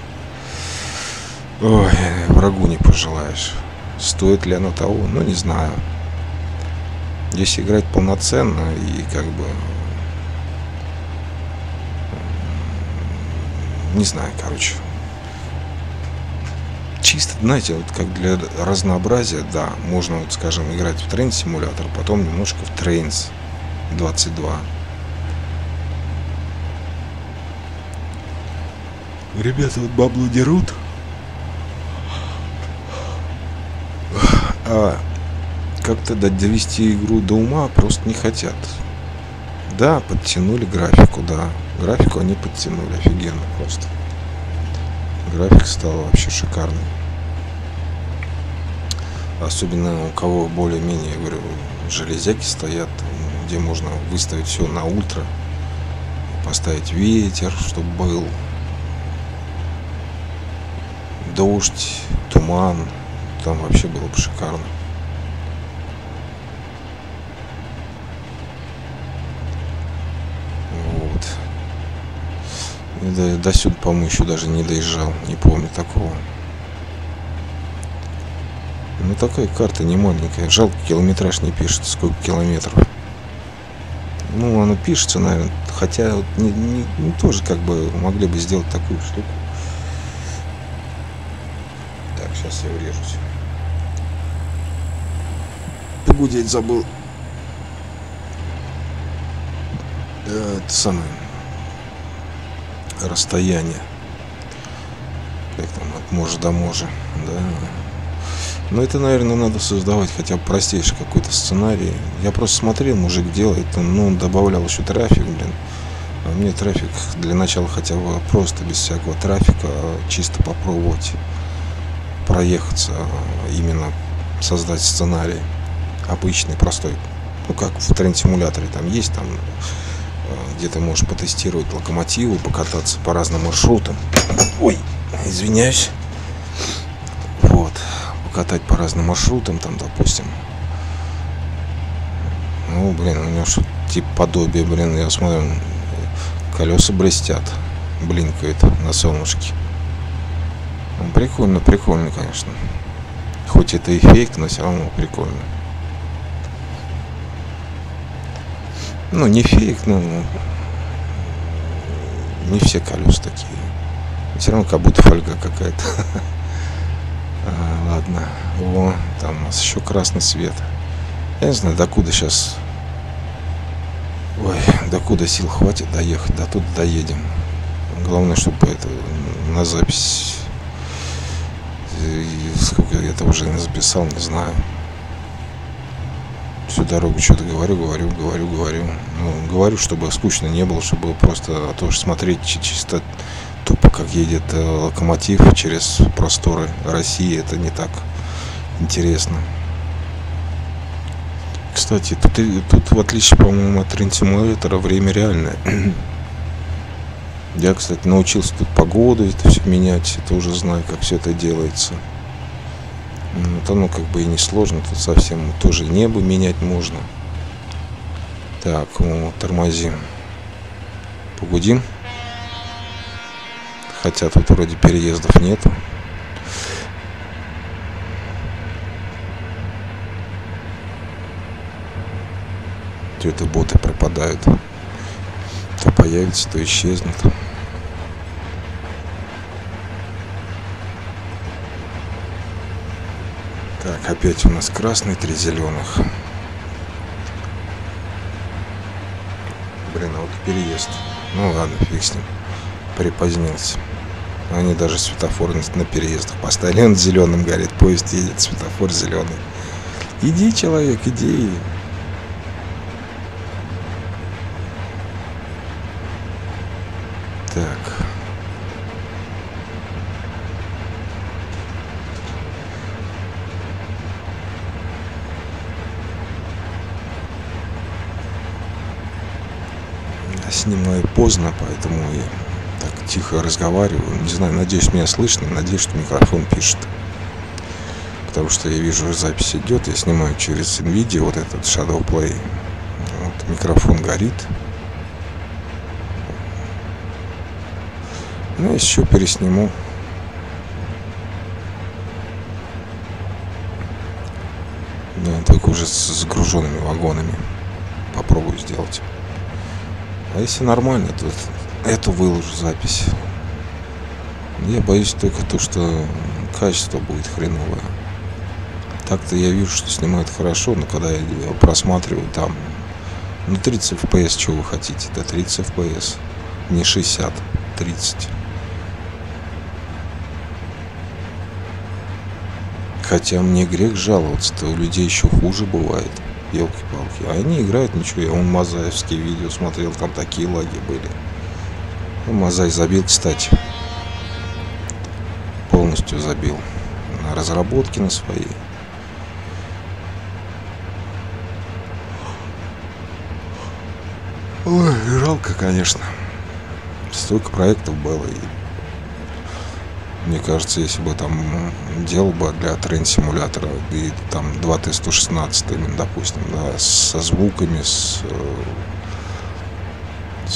Ой, врагу не пожелаешь. Стоит ли оно того? Ну, не знаю. Если играть полноценно и как бы... Не знаю, короче чисто, знаете, вот как для разнообразия, да, можно, вот, скажем, играть в Train симулятор, потом немножко в Trains 22. Ребята вот бабло дерут. А как-то довести игру до ума просто не хотят. Да, подтянули графику, да. Графику они подтянули офигенно просто. График стал вообще шикарный. Особенно у кого более-менее, говорю, железяки стоят, где можно выставить все на ультра, поставить ветер, чтобы был, дождь, туман, там вообще было бы шикарно. Вот. До, до сюда, по-моему, еще даже не доезжал, не помню такого. Ну такая карта не маленькая. Жалко, километраж не пишет, сколько километров. Ну, оно пишется, наверное. Хотя вот не, не, не тоже как бы могли бы сделать такую штуку. Так, сейчас я врежусь. Погудеть забыл. Это самое расстояние. Как там от можа до можа. Да. Но это, наверное, надо создавать хотя бы простейший какой-то сценарий. Я просто смотрел, мужик делает, ну, он добавлял еще трафик, блин. А мне трафик для начала хотя бы просто, без всякого трафика, чисто попробовать проехаться, именно создать сценарий обычный, простой. Ну, как в тренд-симуляторе там есть, там где ты можешь потестировать локомотивы, покататься по разным маршрутам. Ой, извиняюсь катать по разным маршрутам, там, допустим. Ну, блин, у него что типа подобие, блин, я смотрю, колеса блестят, блинкает на солнышке. Ну, прикольно, прикольно, конечно. Хоть это эффект, но все равно прикольно. Ну, не фейк, но не все колеса такие. Все равно как будто фольга какая-то. А, ладно. О, там у нас еще красный свет. Я не знаю, докуда сейчас... Ой, докуда сил хватит доехать, до тут доедем. Главное, чтобы это на запись... И сколько я это уже записал, не знаю. Всю дорогу что-то говорю, говорю, говорю, говорю. Ну, говорю, чтобы скучно не было, чтобы просто а то смотреть чисто тупо как едет э, локомотив через просторы России, это не так интересно. Кстати, тут, тут в отличие, по-моему, от рентимулятора время реальное. Я, кстати, научился тут погоду это все менять, это уже знаю, как все это делается. Вот оно как бы и не сложно, тут совсем тоже небо менять можно. Так, тормозим. Погудим хотя тут вроде переездов нету. Где-то боты пропадают. То появятся, то исчезнут. Так, опять у нас красный, три зеленых. Блин, а вот переезд. Ну ладно, фиг с ним. Припозднился. Они даже светофор на переездах поставили. Он зеленым горит, поезд едет, светофор зеленый. Иди, человек, иди. Так. Снимаю поздно, поэтому я тихо разговариваю. Не знаю, надеюсь, меня слышно, надеюсь, что микрофон пишет. Потому что я вижу, запись идет, я снимаю через NVIDIA вот этот Shadow Play. Вот, микрофон горит. Ну, еще пересниму. Да, только уже с загруженными вагонами. Попробую сделать. А если нормально, то эту выложу запись. Я боюсь только то, что качество будет хреновое. Так-то я вижу, что снимает хорошо, но когда я просматриваю там, ну 30 FPS, чего вы хотите, да 30 FPS, не 60, 30. Хотя мне грех жаловаться-то, у людей еще хуже бывает. Елки-палки. А они играют ничего. Я вон Мазаевские видео смотрел, там такие лаги были. Ну, Мазай забил, кстати. Полностью забил. На разработки на свои. Ой, жалко, конечно. Столько проектов было. И мне кажется, если бы там делал бы для трейн-симулятора и там 2Т-116, допустим, да, со звуками, с,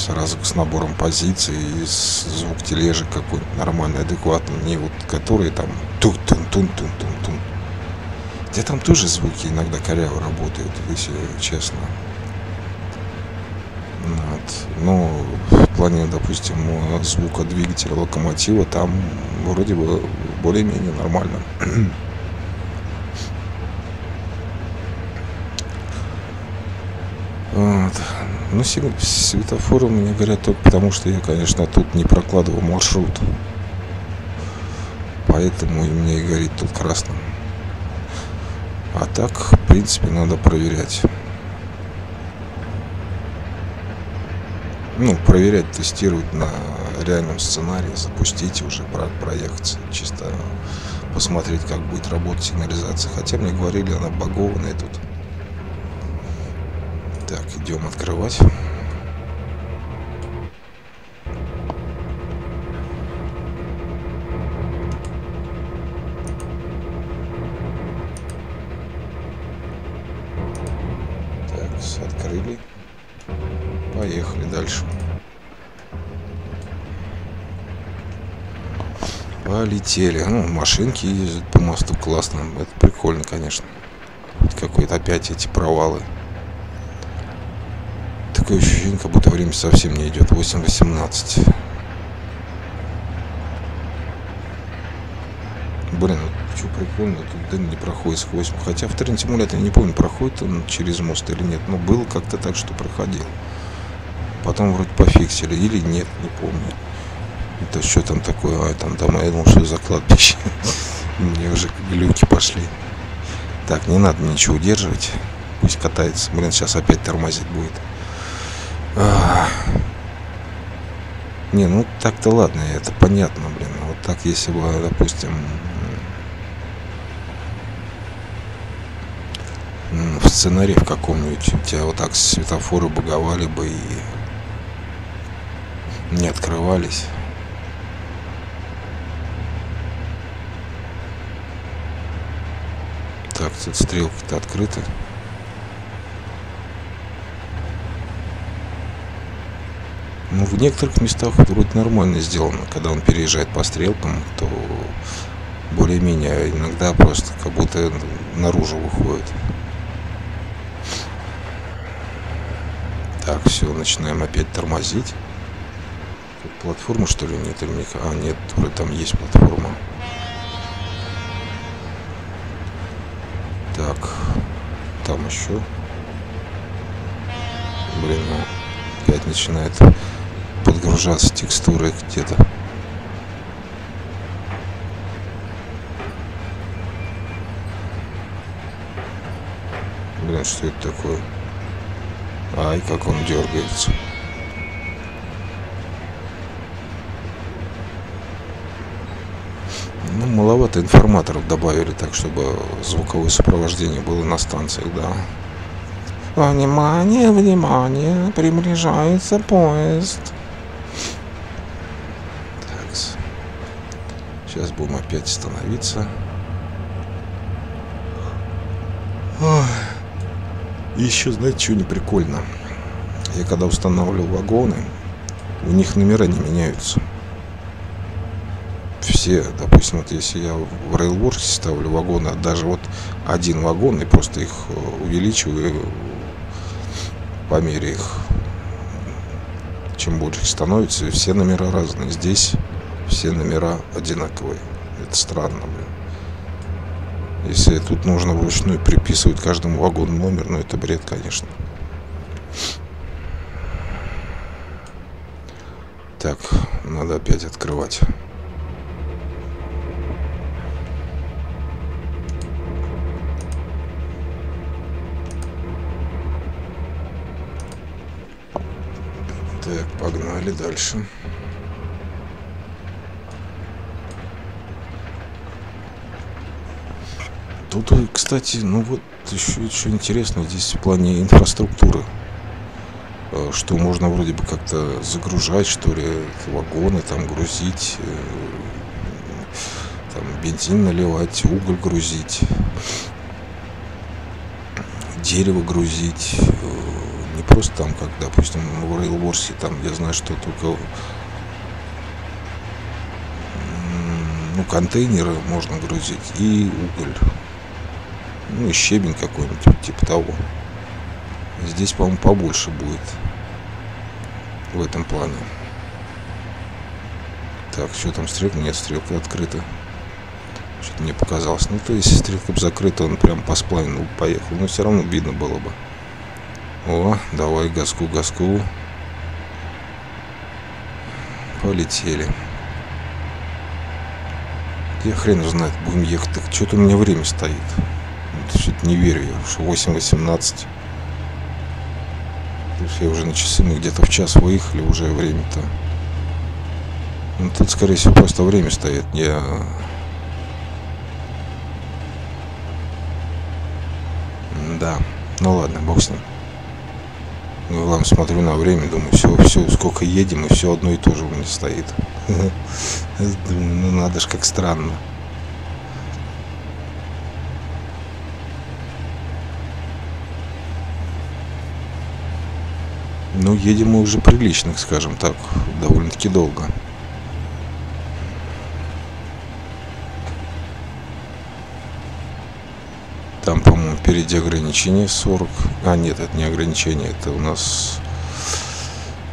э, с, набором позиций, и с звук тележек какой-нибудь нормальный, адекватный, не вот которые там тун тун тун тун тун тун Где там тоже звуки иногда коряво работают, если честно. Вот. Но в плане, допустим, звука двигателя локомотива там вроде бы более-менее нормально. Вот. Ну, светофоры у меня горят только потому, что я, конечно, тут не прокладывал маршрут. Поэтому у меня и горит тут красным. А так, в принципе, надо проверять. ну, проверять, тестировать на реальном сценарии, запустить уже, проехаться, чисто посмотреть, как будет работать сигнализация. Хотя мне говорили, она багованная тут. Так, идем открывать. Так, открыли. Поехали дальше. Полетели. Ну, машинки ездят по мосту классно. Это прикольно, конечно. Какой-то опять эти провалы. Такое ощущение, как будто время совсем не идет. 8.18. Блин, ну что прикольно, тут дым не проходит сквозь. Хотя в втором симуляторе, не помню, проходит он через мост или нет. Но было как-то так, что проходил. Потом вроде пофиксили или нет, не помню. Это что там такое? А, там дома, я думал, что за кладбище. Мне уже глюки пошли. Так, не надо ничего удерживать. Пусть катается. Блин, сейчас опять тормозить будет. Не, ну так-то ладно, это понятно, блин. Вот так, если бы, допустим, в сценарии в каком-нибудь тебя вот так светофоры боговали бы и не открывались. Так, тут стрелки-то открыты. Ну, в некоторых местах вроде нормально сделано. Когда он переезжает по стрелкам, то более-менее иногда просто как будто наружу выходит. Так, все, начинаем опять тормозить. Тут платформа, что ли, нет? Или. А, нет, вроде там есть платформа. Так, там еще. Блин, ну, опять начинает подгружаться текстуры где-то. Блин, что это такое? Ай, как он дергается. Ну, маловато информаторов добавили, так чтобы звуковое сопровождение было на станциях, да. Внимание, внимание, приближается поезд. Так, сейчас будем опять становиться. И еще, знаете, что не прикольно? Я когда устанавливал вагоны, у них номера не меняются. Все, допустим, вот если я в Railworks ставлю вагоны, а даже вот один вагон, и просто их э, увеличиваю по мере их, чем больше становится, все номера разные. Здесь все номера одинаковые. Это странно, блин. Если тут нужно вручную приписывать каждому вагону номер, ну это бред, конечно. Так, надо опять открывать. Так, погнали дальше. Дальше. Тут, кстати, ну вот еще, еще интересно здесь в плане инфраструктуры. Э, что можно вроде бы как-то загружать, что ли, вагоны там грузить, э, там бензин наливать, уголь грузить, дерево грузить. Э, не просто там, как, допустим, в Рейлворсе, там, я знаю, что только ну, контейнеры можно грузить и уголь. Ну и щебень какой-нибудь, типа того. Здесь, по-моему, побольше будет в этом плане. Так, что там стрелка? Нет, стрелка открыта. Что-то мне показалось. Ну, то есть стрелка бы закрыта, он прям по сплавину поехал. Но все равно видно было бы. О, давай газку, газку. Полетели. Я хрен знает, будем ехать. Так что-то у меня время стоит. Что-то не верю я, что 8.18. Я уже на часы, мы где-то в час выехали, уже время-то. Ну, тут, скорее всего, просто время стоит. Я... Да, ну ладно, бог с ним. Ну, ладно, смотрю на время, думаю, все, все, сколько едем, и все одно и то же у меня стоит. Думаю, ну надо ж как странно. Ну, едем мы уже приличных, скажем так, довольно-таки долго. Там, по-моему, впереди ограничение 40. А, нет, это не ограничение, это у нас...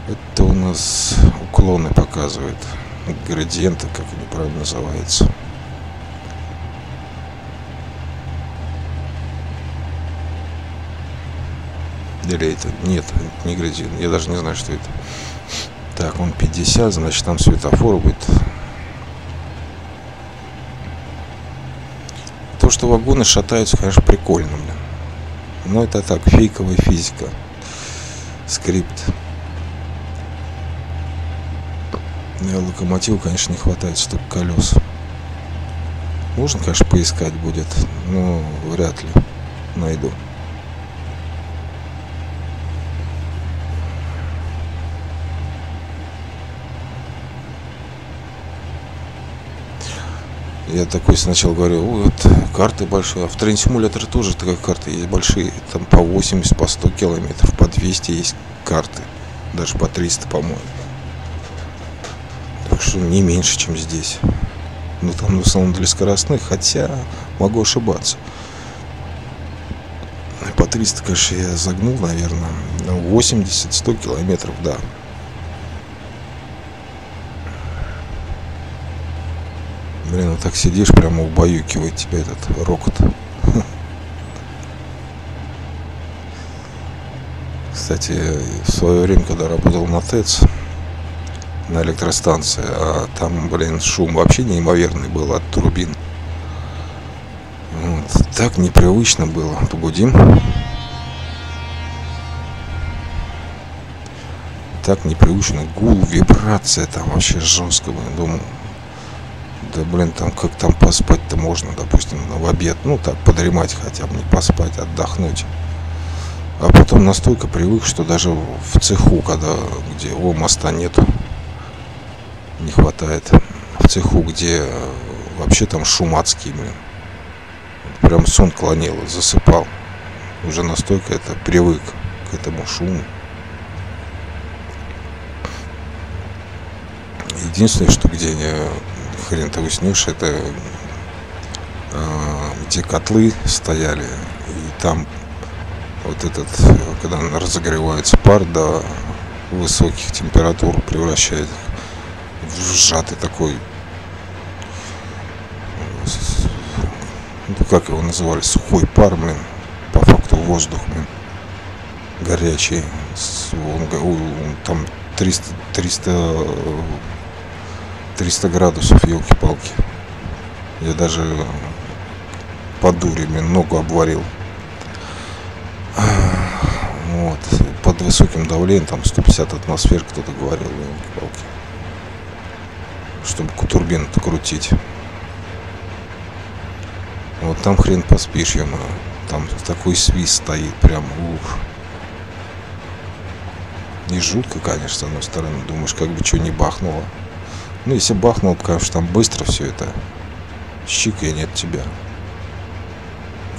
Это у нас уклоны показывает. Градиенты, как они правильно называются. Или это? Нет, не градиент. Я даже не знаю, что это. Так, он 50, значит там светофор будет. То, что вагоны шатаются, конечно, прикольно, блин. Но это так, фейковая физика. Скрипт. На локомотиву, конечно, не хватает столько колес. Можно, конечно, поискать будет, но вряд ли найду. Я такой сначала говорю, вот карты большие, а в трейн симуляторе тоже такая карта есть большие, там по 80, по 100 километров, по 200 есть карты, даже по 300, по-моему. Так что не меньше, чем здесь. Ну там в основном для скоростных, хотя могу ошибаться. По 300, конечно, я загнул, наверное, 80-100 километров, да. Блин, вот так сидишь, прямо убаюкивает тебя этот рокот. Кстати, в свое время, когда работал на ТЭЦ, на электростанции, а там, блин, шум вообще неимоверный был от турбин. Вот. Так непривычно было. Погудим. Так непривычно. Гул, вибрация там вообще жестко. Думаю, да блин, там как там поспать-то можно, допустим, в обед, ну так, подремать хотя бы, не поспать, отдохнуть. А потом настолько привык, что даже в цеху, когда, где о, моста нету, не хватает. В цеху, где вообще там шум адский, блин. Прям сон клонило, засыпал. Уже настолько это привык к этому шуму. Единственное, что где хрен ты уснешь, это э, где котлы стояли, и там вот этот, когда разогревается пар до высоких температур, превращает в сжатый такой, ну как его называли, сухой пар, блин, по факту воздух, блин, горячий, он, он, там 300, 300 300 градусов, елки-палки. Я даже по дуре ногу обварил. Вот. Под, высоким давлением, там 150 атмосфер, кто-то говорил, палки чтобы турбину крутить. Вот там хрен поспишь, ё Там такой свист стоит, прям ух. Не жутко, конечно, одной стороны. Думаешь, как бы что не бахнуло. Ну, если бахнуло, конечно, там быстро все это. Щик и нет тебя.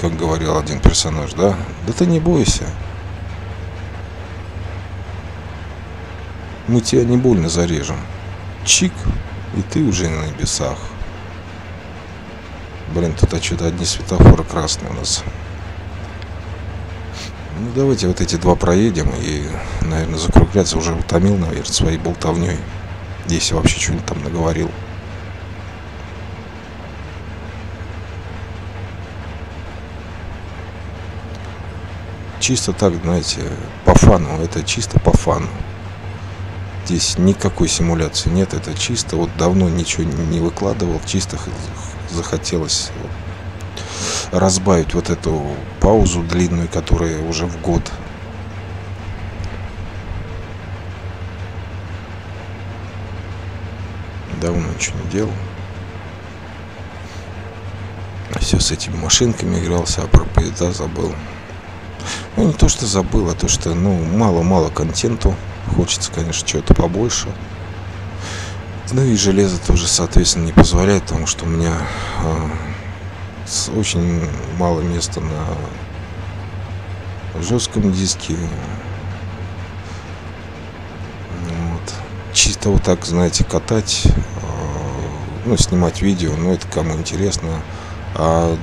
Как говорил один персонаж, да? Да ты не бойся. Мы тебя не больно зарежем. Чик, и ты уже на небесах. Блин, тут а что-то одни светофоры красные у нас. Ну, давайте вот эти два проедем и, наверное, закругляться уже утомил, наверное, своей болтовней. Если вообще что-нибудь там наговорил. Чисто так, знаете, по фану. Это чисто по фану. Здесь никакой симуляции нет. Это чисто, вот давно ничего не выкладывал. Чисто захотелось разбавить вот эту паузу длинную, которая уже в год. Давно ничего не делал. Все с этими машинками игрался, а про поезда забыл. Ну, не то, что забыл, а то, что, ну, мало-мало контенту. Хочется, конечно, чего-то побольше. Ну и железо тоже, соответственно, не позволяет, потому что у меня э, очень мало места на жестком диске. Вот. Чисто вот так, знаете, катать, э, ну, снимать видео, ну, это кому интересно. А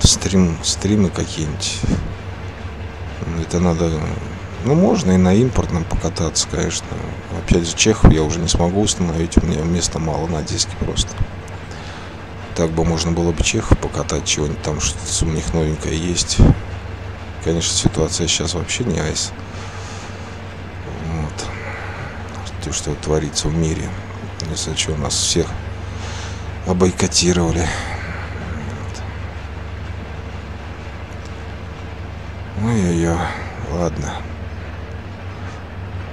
стрим, стримы какие-нибудь, это надо ну, можно и на импортном покататься, конечно. Опять же, чехов я уже не смогу установить, у меня места мало на диске просто. Так бы можно было бы чехов покатать, чего-нибудь там, что у них новенькое есть. Конечно, ситуация сейчас вообще не айс. Вот. То, что творится в мире. Если что, нас всех обойкотировали. Ой-ой-ой, ладно.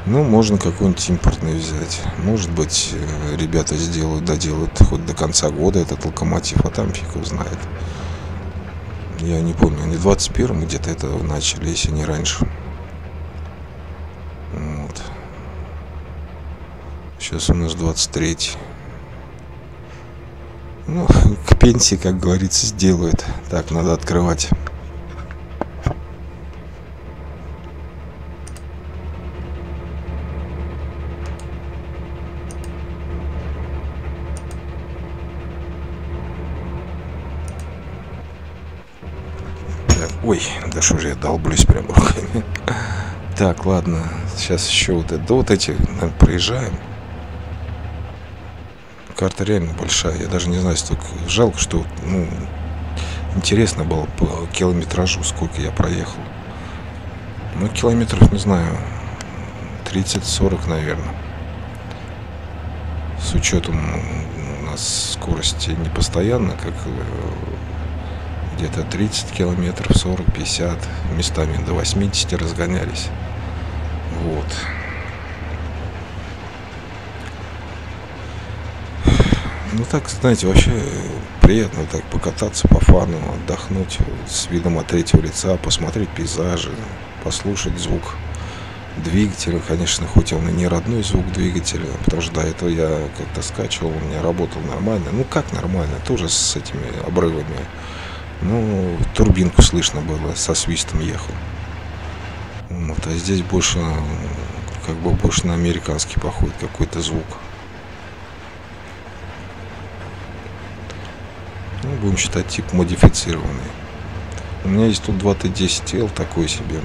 Ну, можно какой-нибудь импортный взять. Может быть, э, ребята сделают, доделают хоть до конца года этот локомотив, а там фиг его знает. Я не помню, они в 21-м где-то это начали, если не раньше. Сейчас у нас 23-й. Ну, к пенсии, как говорится, сделают. Так, надо открывать. Ой, да что же я долблюсь прям руками. Так, ладно, сейчас еще вот это, да вот эти наверное, проезжаем. Карта реально большая, я даже не знаю, столько жалко, что, ну, интересно было по километражу, сколько я проехал. Ну, километров, не знаю, 30-40, наверное. С учетом у нас скорости не постоянно, как э, где-то 30 километров, 40, 50, местами до 80 разгонялись. Вот. Ну так, знаете, вообще приятно так покататься по фану, отдохнуть с видом от третьего лица, посмотреть пейзажи, послушать звук двигателя, конечно, хоть он и не родной звук двигателя, потому что до этого я как-то скачивал, у меня работал нормально. Ну как нормально, тоже с этими обрывами ну, турбинку слышно было, со свистом ехал. Вот, а здесь больше, как бы больше на американский походит какой-то звук. Ну, будем считать тип модифицированный. У меня есть тут 2Т10L такой себе.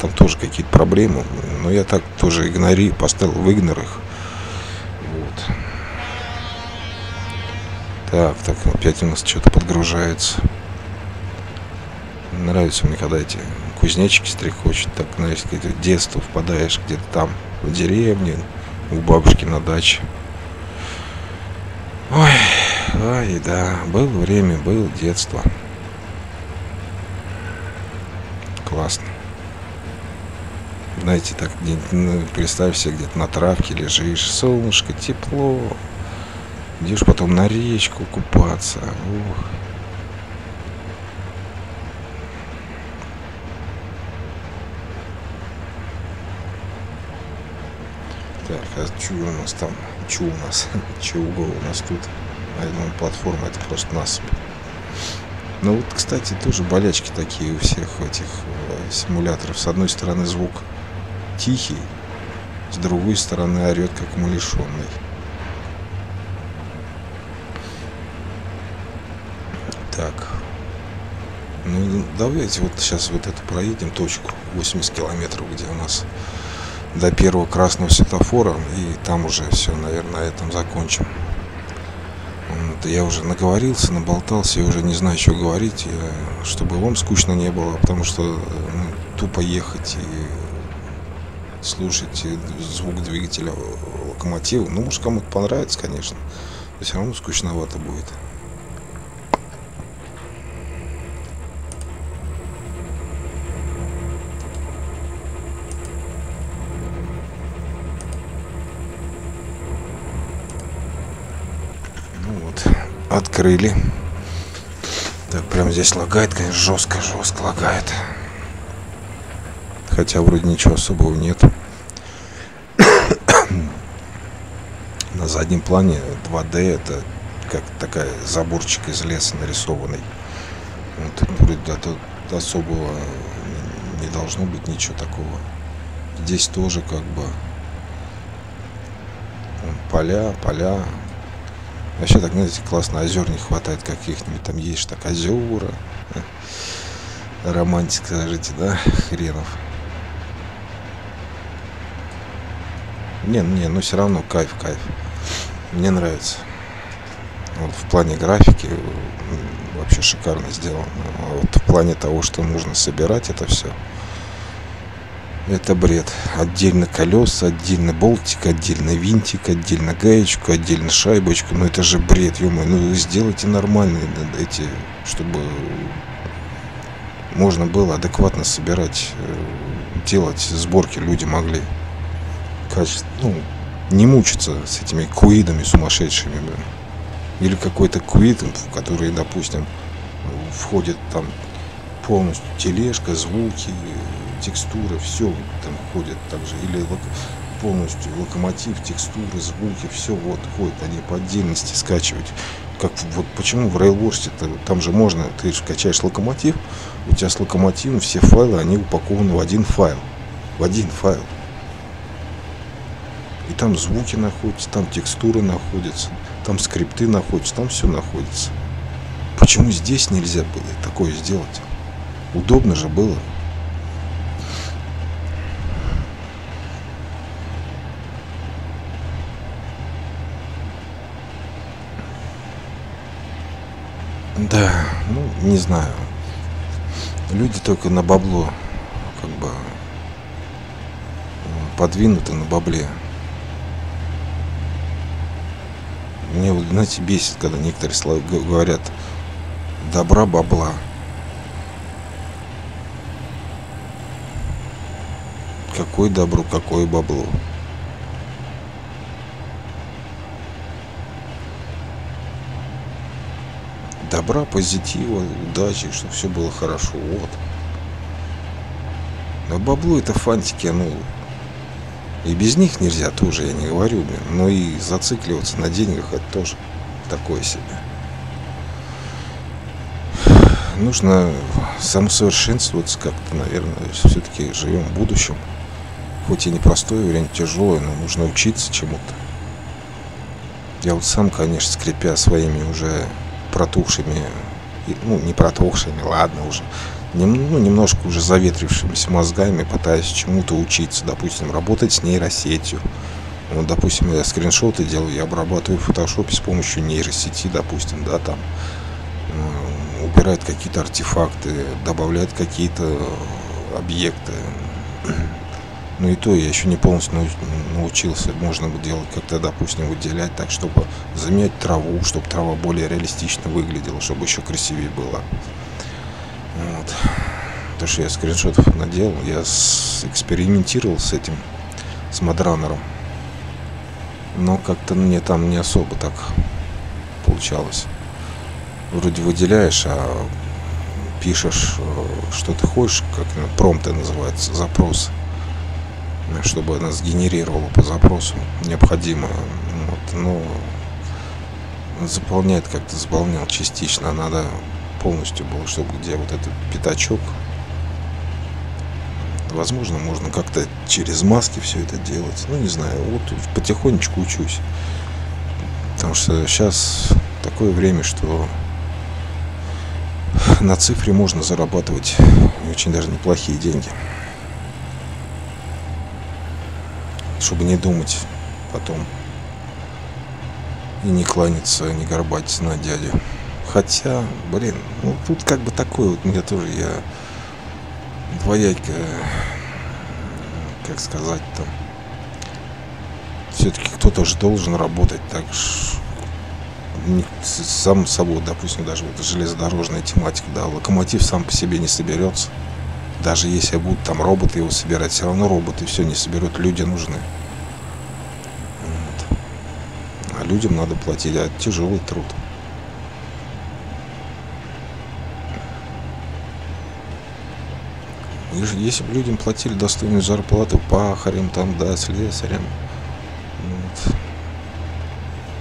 Там тоже какие-то проблемы. Но я так тоже игнори, поставил в игнор их. Вот. Так, так, опять у нас что-то подгружается. Нравится мне, когда эти кузнечики стрекочут, так, знаешь, в детство впадаешь где-то там, в деревне, у бабушки на даче. Ой, ой, да, было время, было детство. Классно. знаете, так, ну, представь себе, где-то на травке лежишь, солнышко, тепло, идешь потом на речку купаться. Ух. Так, а что у нас там? Что у нас? Угол у нас тут? А платформа это просто насыпь. Ну вот, кстати, тоже болячки такие у всех этих э, симуляторов. С одной стороны звук тихий, с другой стороны орет как умалишенный. Так. Ну, давайте вот сейчас вот эту проедем точку 80 километров, где у нас до первого красного светофора, и там уже все, наверное, на этом закончим. Вот, я уже наговорился, наболтался, я уже не знаю, что говорить, я, чтобы вам скучно не было, потому что ну, тупо ехать и слушать звук двигателя локомотива. Ну, может, кому-то понравится, конечно, но все равно скучновато будет. Открыли. Так, прямо здесь лагает, конечно, жестко, жестко лагает. Хотя вроде ничего особого нет. На заднем плане 2D это как такая заборчик из леса нарисованный. Вот, вроде тут особого не должно быть ничего такого. Здесь тоже как бы поля, поля, Вообще так, знаете, классно, озер не хватает каких-нибудь, там есть так озера. Романтик, скажите, да, хренов. Не, не, ну все равно кайф, кайф. Мне нравится. Вот в плане графики вообще шикарно сделано. Вот в плане того, что нужно собирать это все, это бред. Отдельно колеса, отдельно болтик, отдельно винтик, отдельно гаечку, отдельно шайбочку. Ну это же бред, ё Ну сделайте нормальные эти, чтобы можно было адекватно собирать, э, делать сборки люди могли. Качество, ну, не мучиться с этими куидами сумасшедшими. Или какой-то куид, в который, допустим, входит там полностью тележка, звуки, текстуры, все там ходит также. Или полностью локомотив, текстуры, звуки, все вот ходит, они по отдельности скачивать. Как вот почему в Railworks -то, там же можно, ты же качаешь локомотив, у тебя с локомотивом все файлы, они упакованы в один файл. В один файл. И там звуки находятся, там текстуры находятся, там скрипты находятся, там все находится. Почему здесь нельзя было такое сделать? Удобно же было. Да, ну, не знаю. Люди только на бабло, как бы, подвинуты на бабле. Мне, знаете, бесит, когда некоторые слова говорят добра бабла. Какое добро, какое бабло. Добра, позитива, удачи, чтобы все было хорошо. Вот. Но бабло это фантики, ну, и без них нельзя тоже, я не говорю, но и зацикливаться на деньгах это тоже такое себе. Нужно самосовершенствоваться как-то, наверное, все-таки живем в будущем. Хоть и непростое время, тяжелое, но нужно учиться чему-то. Я вот сам, конечно, скрипя своими уже протухшими, ну, не протухшими, ладно уже, нем, ну, немножко уже заветрившимися мозгами, пытаясь чему-то учиться, допустим, работать с нейросетью. Вот, допустим, я скриншоты делаю, я обрабатываю в фотошопе с помощью нейросети, допустим, да, там, э, убирает какие-то артефакты, добавляет какие-то объекты. Ну и то я еще не полностью научился. Можно бы делать как-то, допустим, выделять так, чтобы заменять траву, чтобы трава более реалистично выглядела, чтобы еще красивее было. Вот. То, что я скриншотов наделал, я экспериментировал с этим, с модранером. Но как-то мне там не особо так получалось. Вроде выделяешь, а пишешь, э, что ты хочешь, как промпты называется, запрос, чтобы она сгенерировала по запросу необходимое. Вот, но заполняет как-то заполнял частично, надо полностью было, чтобы где вот этот пятачок. Возможно, можно как-то через маски все это делать. Ну, не знаю, вот потихонечку учусь. Потому что сейчас такое время, что на цифре можно зарабатывать очень даже неплохие деньги. Чтобы не думать потом и не кланяться, не горбать на дядю. Хотя, блин, ну тут как бы такой вот мне тоже я двояко, как сказать там. Все-таки кто-то же должен работать так сам собой, допустим, даже вот железнодорожная тематика, да, локомотив сам по себе не соберется. Даже если будут там роботы его собирать, все равно роботы все не соберут, люди нужны. Вот. А людям надо платить, а это тяжелый труд. Если бы людям платили достойную зарплату пахарям, там, да, слесарям, вот,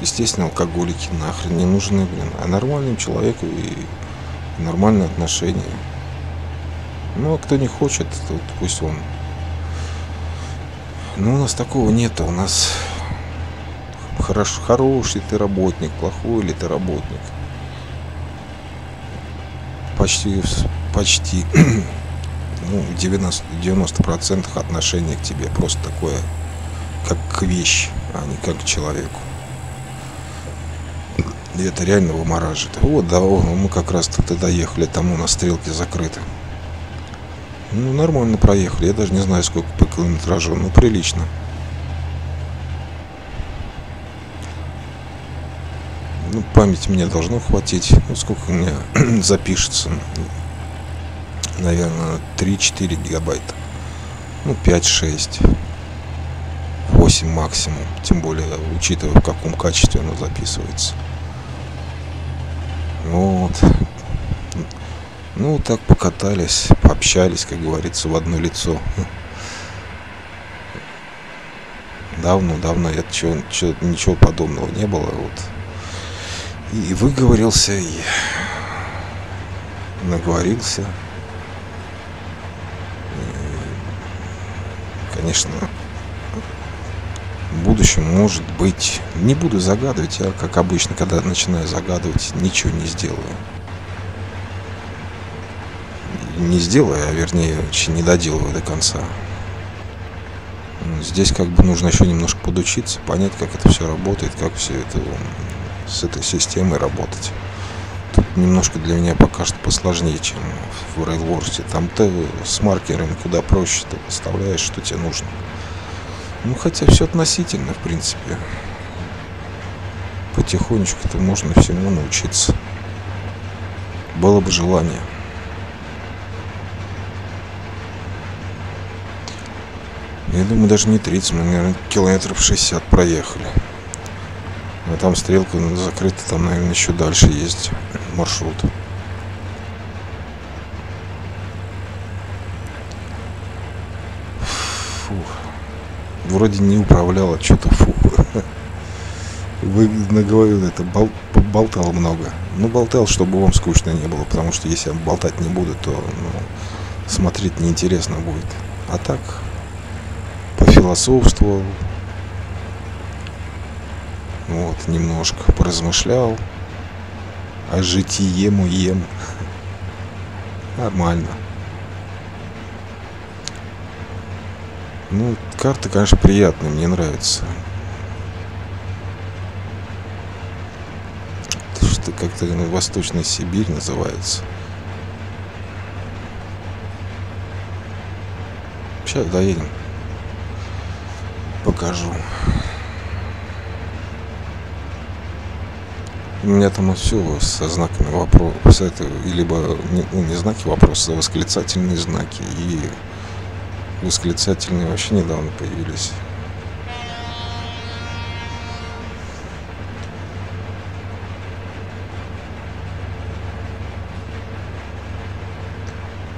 естественно, алкоголики нахрен не нужны, блин, а нормальному человеку и нормальные отношения. Ну, а кто не хочет, то пусть он. Но у нас такого нет, у нас хорош, хороший ты работник, плохой ли ты работник. Почти, почти ну, 90, 90% отношения к тебе просто такое, как к вещи, а не как к человеку. И это реально вымораживает. Вот, да, мы как раз тогда доехали, там у нас стрелки закрыты. Ну, нормально проехали. Я даже не знаю, сколько по километражу, но прилично. Ну, память мне должно хватить. Ну, сколько у меня запишется наверное, 3-4 гигабайта. Ну, 5-6. 8 максимум. Тем более, учитывая, в каком качестве оно записывается. Вот. Ну, так покатались, пообщались, как говорится, в одно лицо. Давно-давно это чего, чего, ничего подобного не было. Вот. И выговорился, и наговорился. конечно, в будущем может быть, не буду загадывать, я, как обычно, когда начинаю загадывать, ничего не сделаю. Не сделаю, а вернее, не доделаю до конца. Здесь как бы нужно еще немножко подучиться, понять, как это все работает, как все это с этой системой работать немножко для меня пока что посложнее, чем в Railworks. Там ты с маркерами куда проще, ты поставляешь, что тебе нужно. Ну, хотя все относительно, в принципе. Потихонечку-то можно всему научиться. Было бы желание. Я думаю, даже не 30, мы, наверное, километров 60 проехали. А там стрелка закрыта, там, наверное, еще дальше есть маршрут. Фух. Вроде не управляла, а что-то фу. Вы наговорил это, бол, болтал много. Ну, болтал, чтобы вам скучно не было, потому что если я болтать не буду, то ну, смотреть неинтересно будет. А так, пофилософствовал, вот, немножко поразмышлял о житие моем. Нормально. Ну, карта, конечно, приятная, мне нравится. Что как-то ну, Восточная Сибирь называется. Сейчас доедем. У меня там все со знаками вопроса, это либо ну, не знаки вопроса, а восклицательные знаки. И восклицательные вообще недавно появились.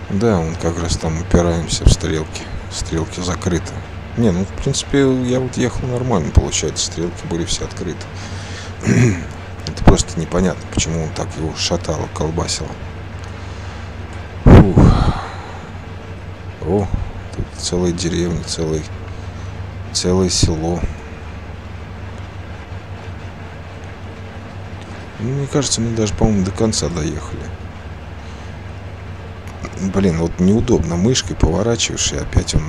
Да, он как раз там упираемся в стрелки. Стрелки закрыты. Не, ну, в принципе, я вот ехал нормально, получается. Стрелки были все открыты. Это просто непонятно, почему он так его шатало, колбасило. Фух. О, тут целая деревня, целый, целое село. Ну, мне кажется, мы даже, по-моему, до конца доехали. Блин, вот неудобно мышкой поворачиваешь, и опять он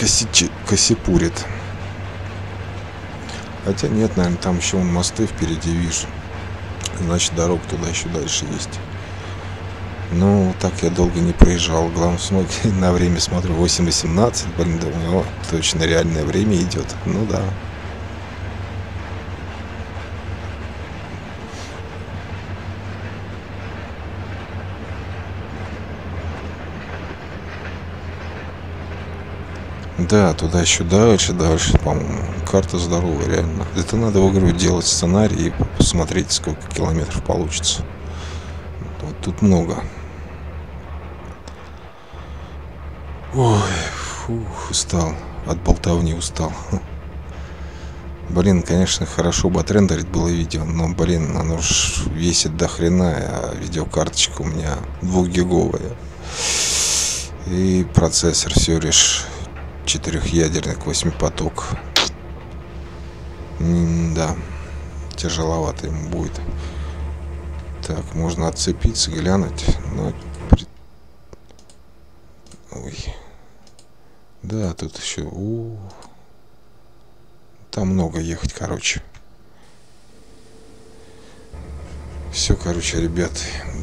косичи, косипурит. Хотя нет, наверное, там еще он мосты впереди вижу. Значит, дорог туда еще дальше есть. Ну, так я долго не проезжал. Главное, на время смотрю 8.18. Блин, думаю, о, точно реальное время идет. Ну да. Да, туда еще дальше, дальше, по-моему. Карта здоровая, реально. Это надо в игру делать сценарий и посмотреть, сколько километров получится. Вот тут много. Ой, фух, устал. От болтовни устал. Блин, конечно, хорошо бы отрендерить было видео, но, блин, оно ж весит до хрена, а видеокарточка у меня двухгиговая. И процессор все лишь четырехъядерных восьмипоток. Да, тяжеловато ему будет. Так, можно отцепиться, глянуть. Но... Ой. Да, тут еще... У -у -у. Там много ехать, короче. Все, короче, ребят,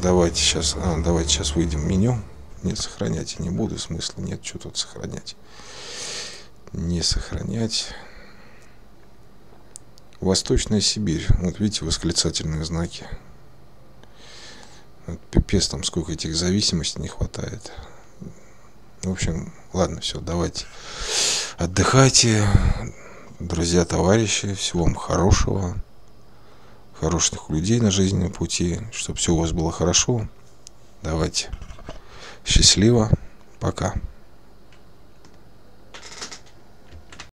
давайте сейчас, а, давайте сейчас выйдем в меню. Нет, сохранять я не буду, смысла нет, что тут сохранять не сохранять. Восточная Сибирь. Вот видите, восклицательные знаки. Вот пипец, там сколько этих зависимостей не хватает. В общем, ладно, все, давайте. Отдыхайте, друзья, товарищи. Всего вам хорошего. Хороших людей на жизненном пути. Чтобы все у вас было хорошо. Давайте. Счастливо. Пока.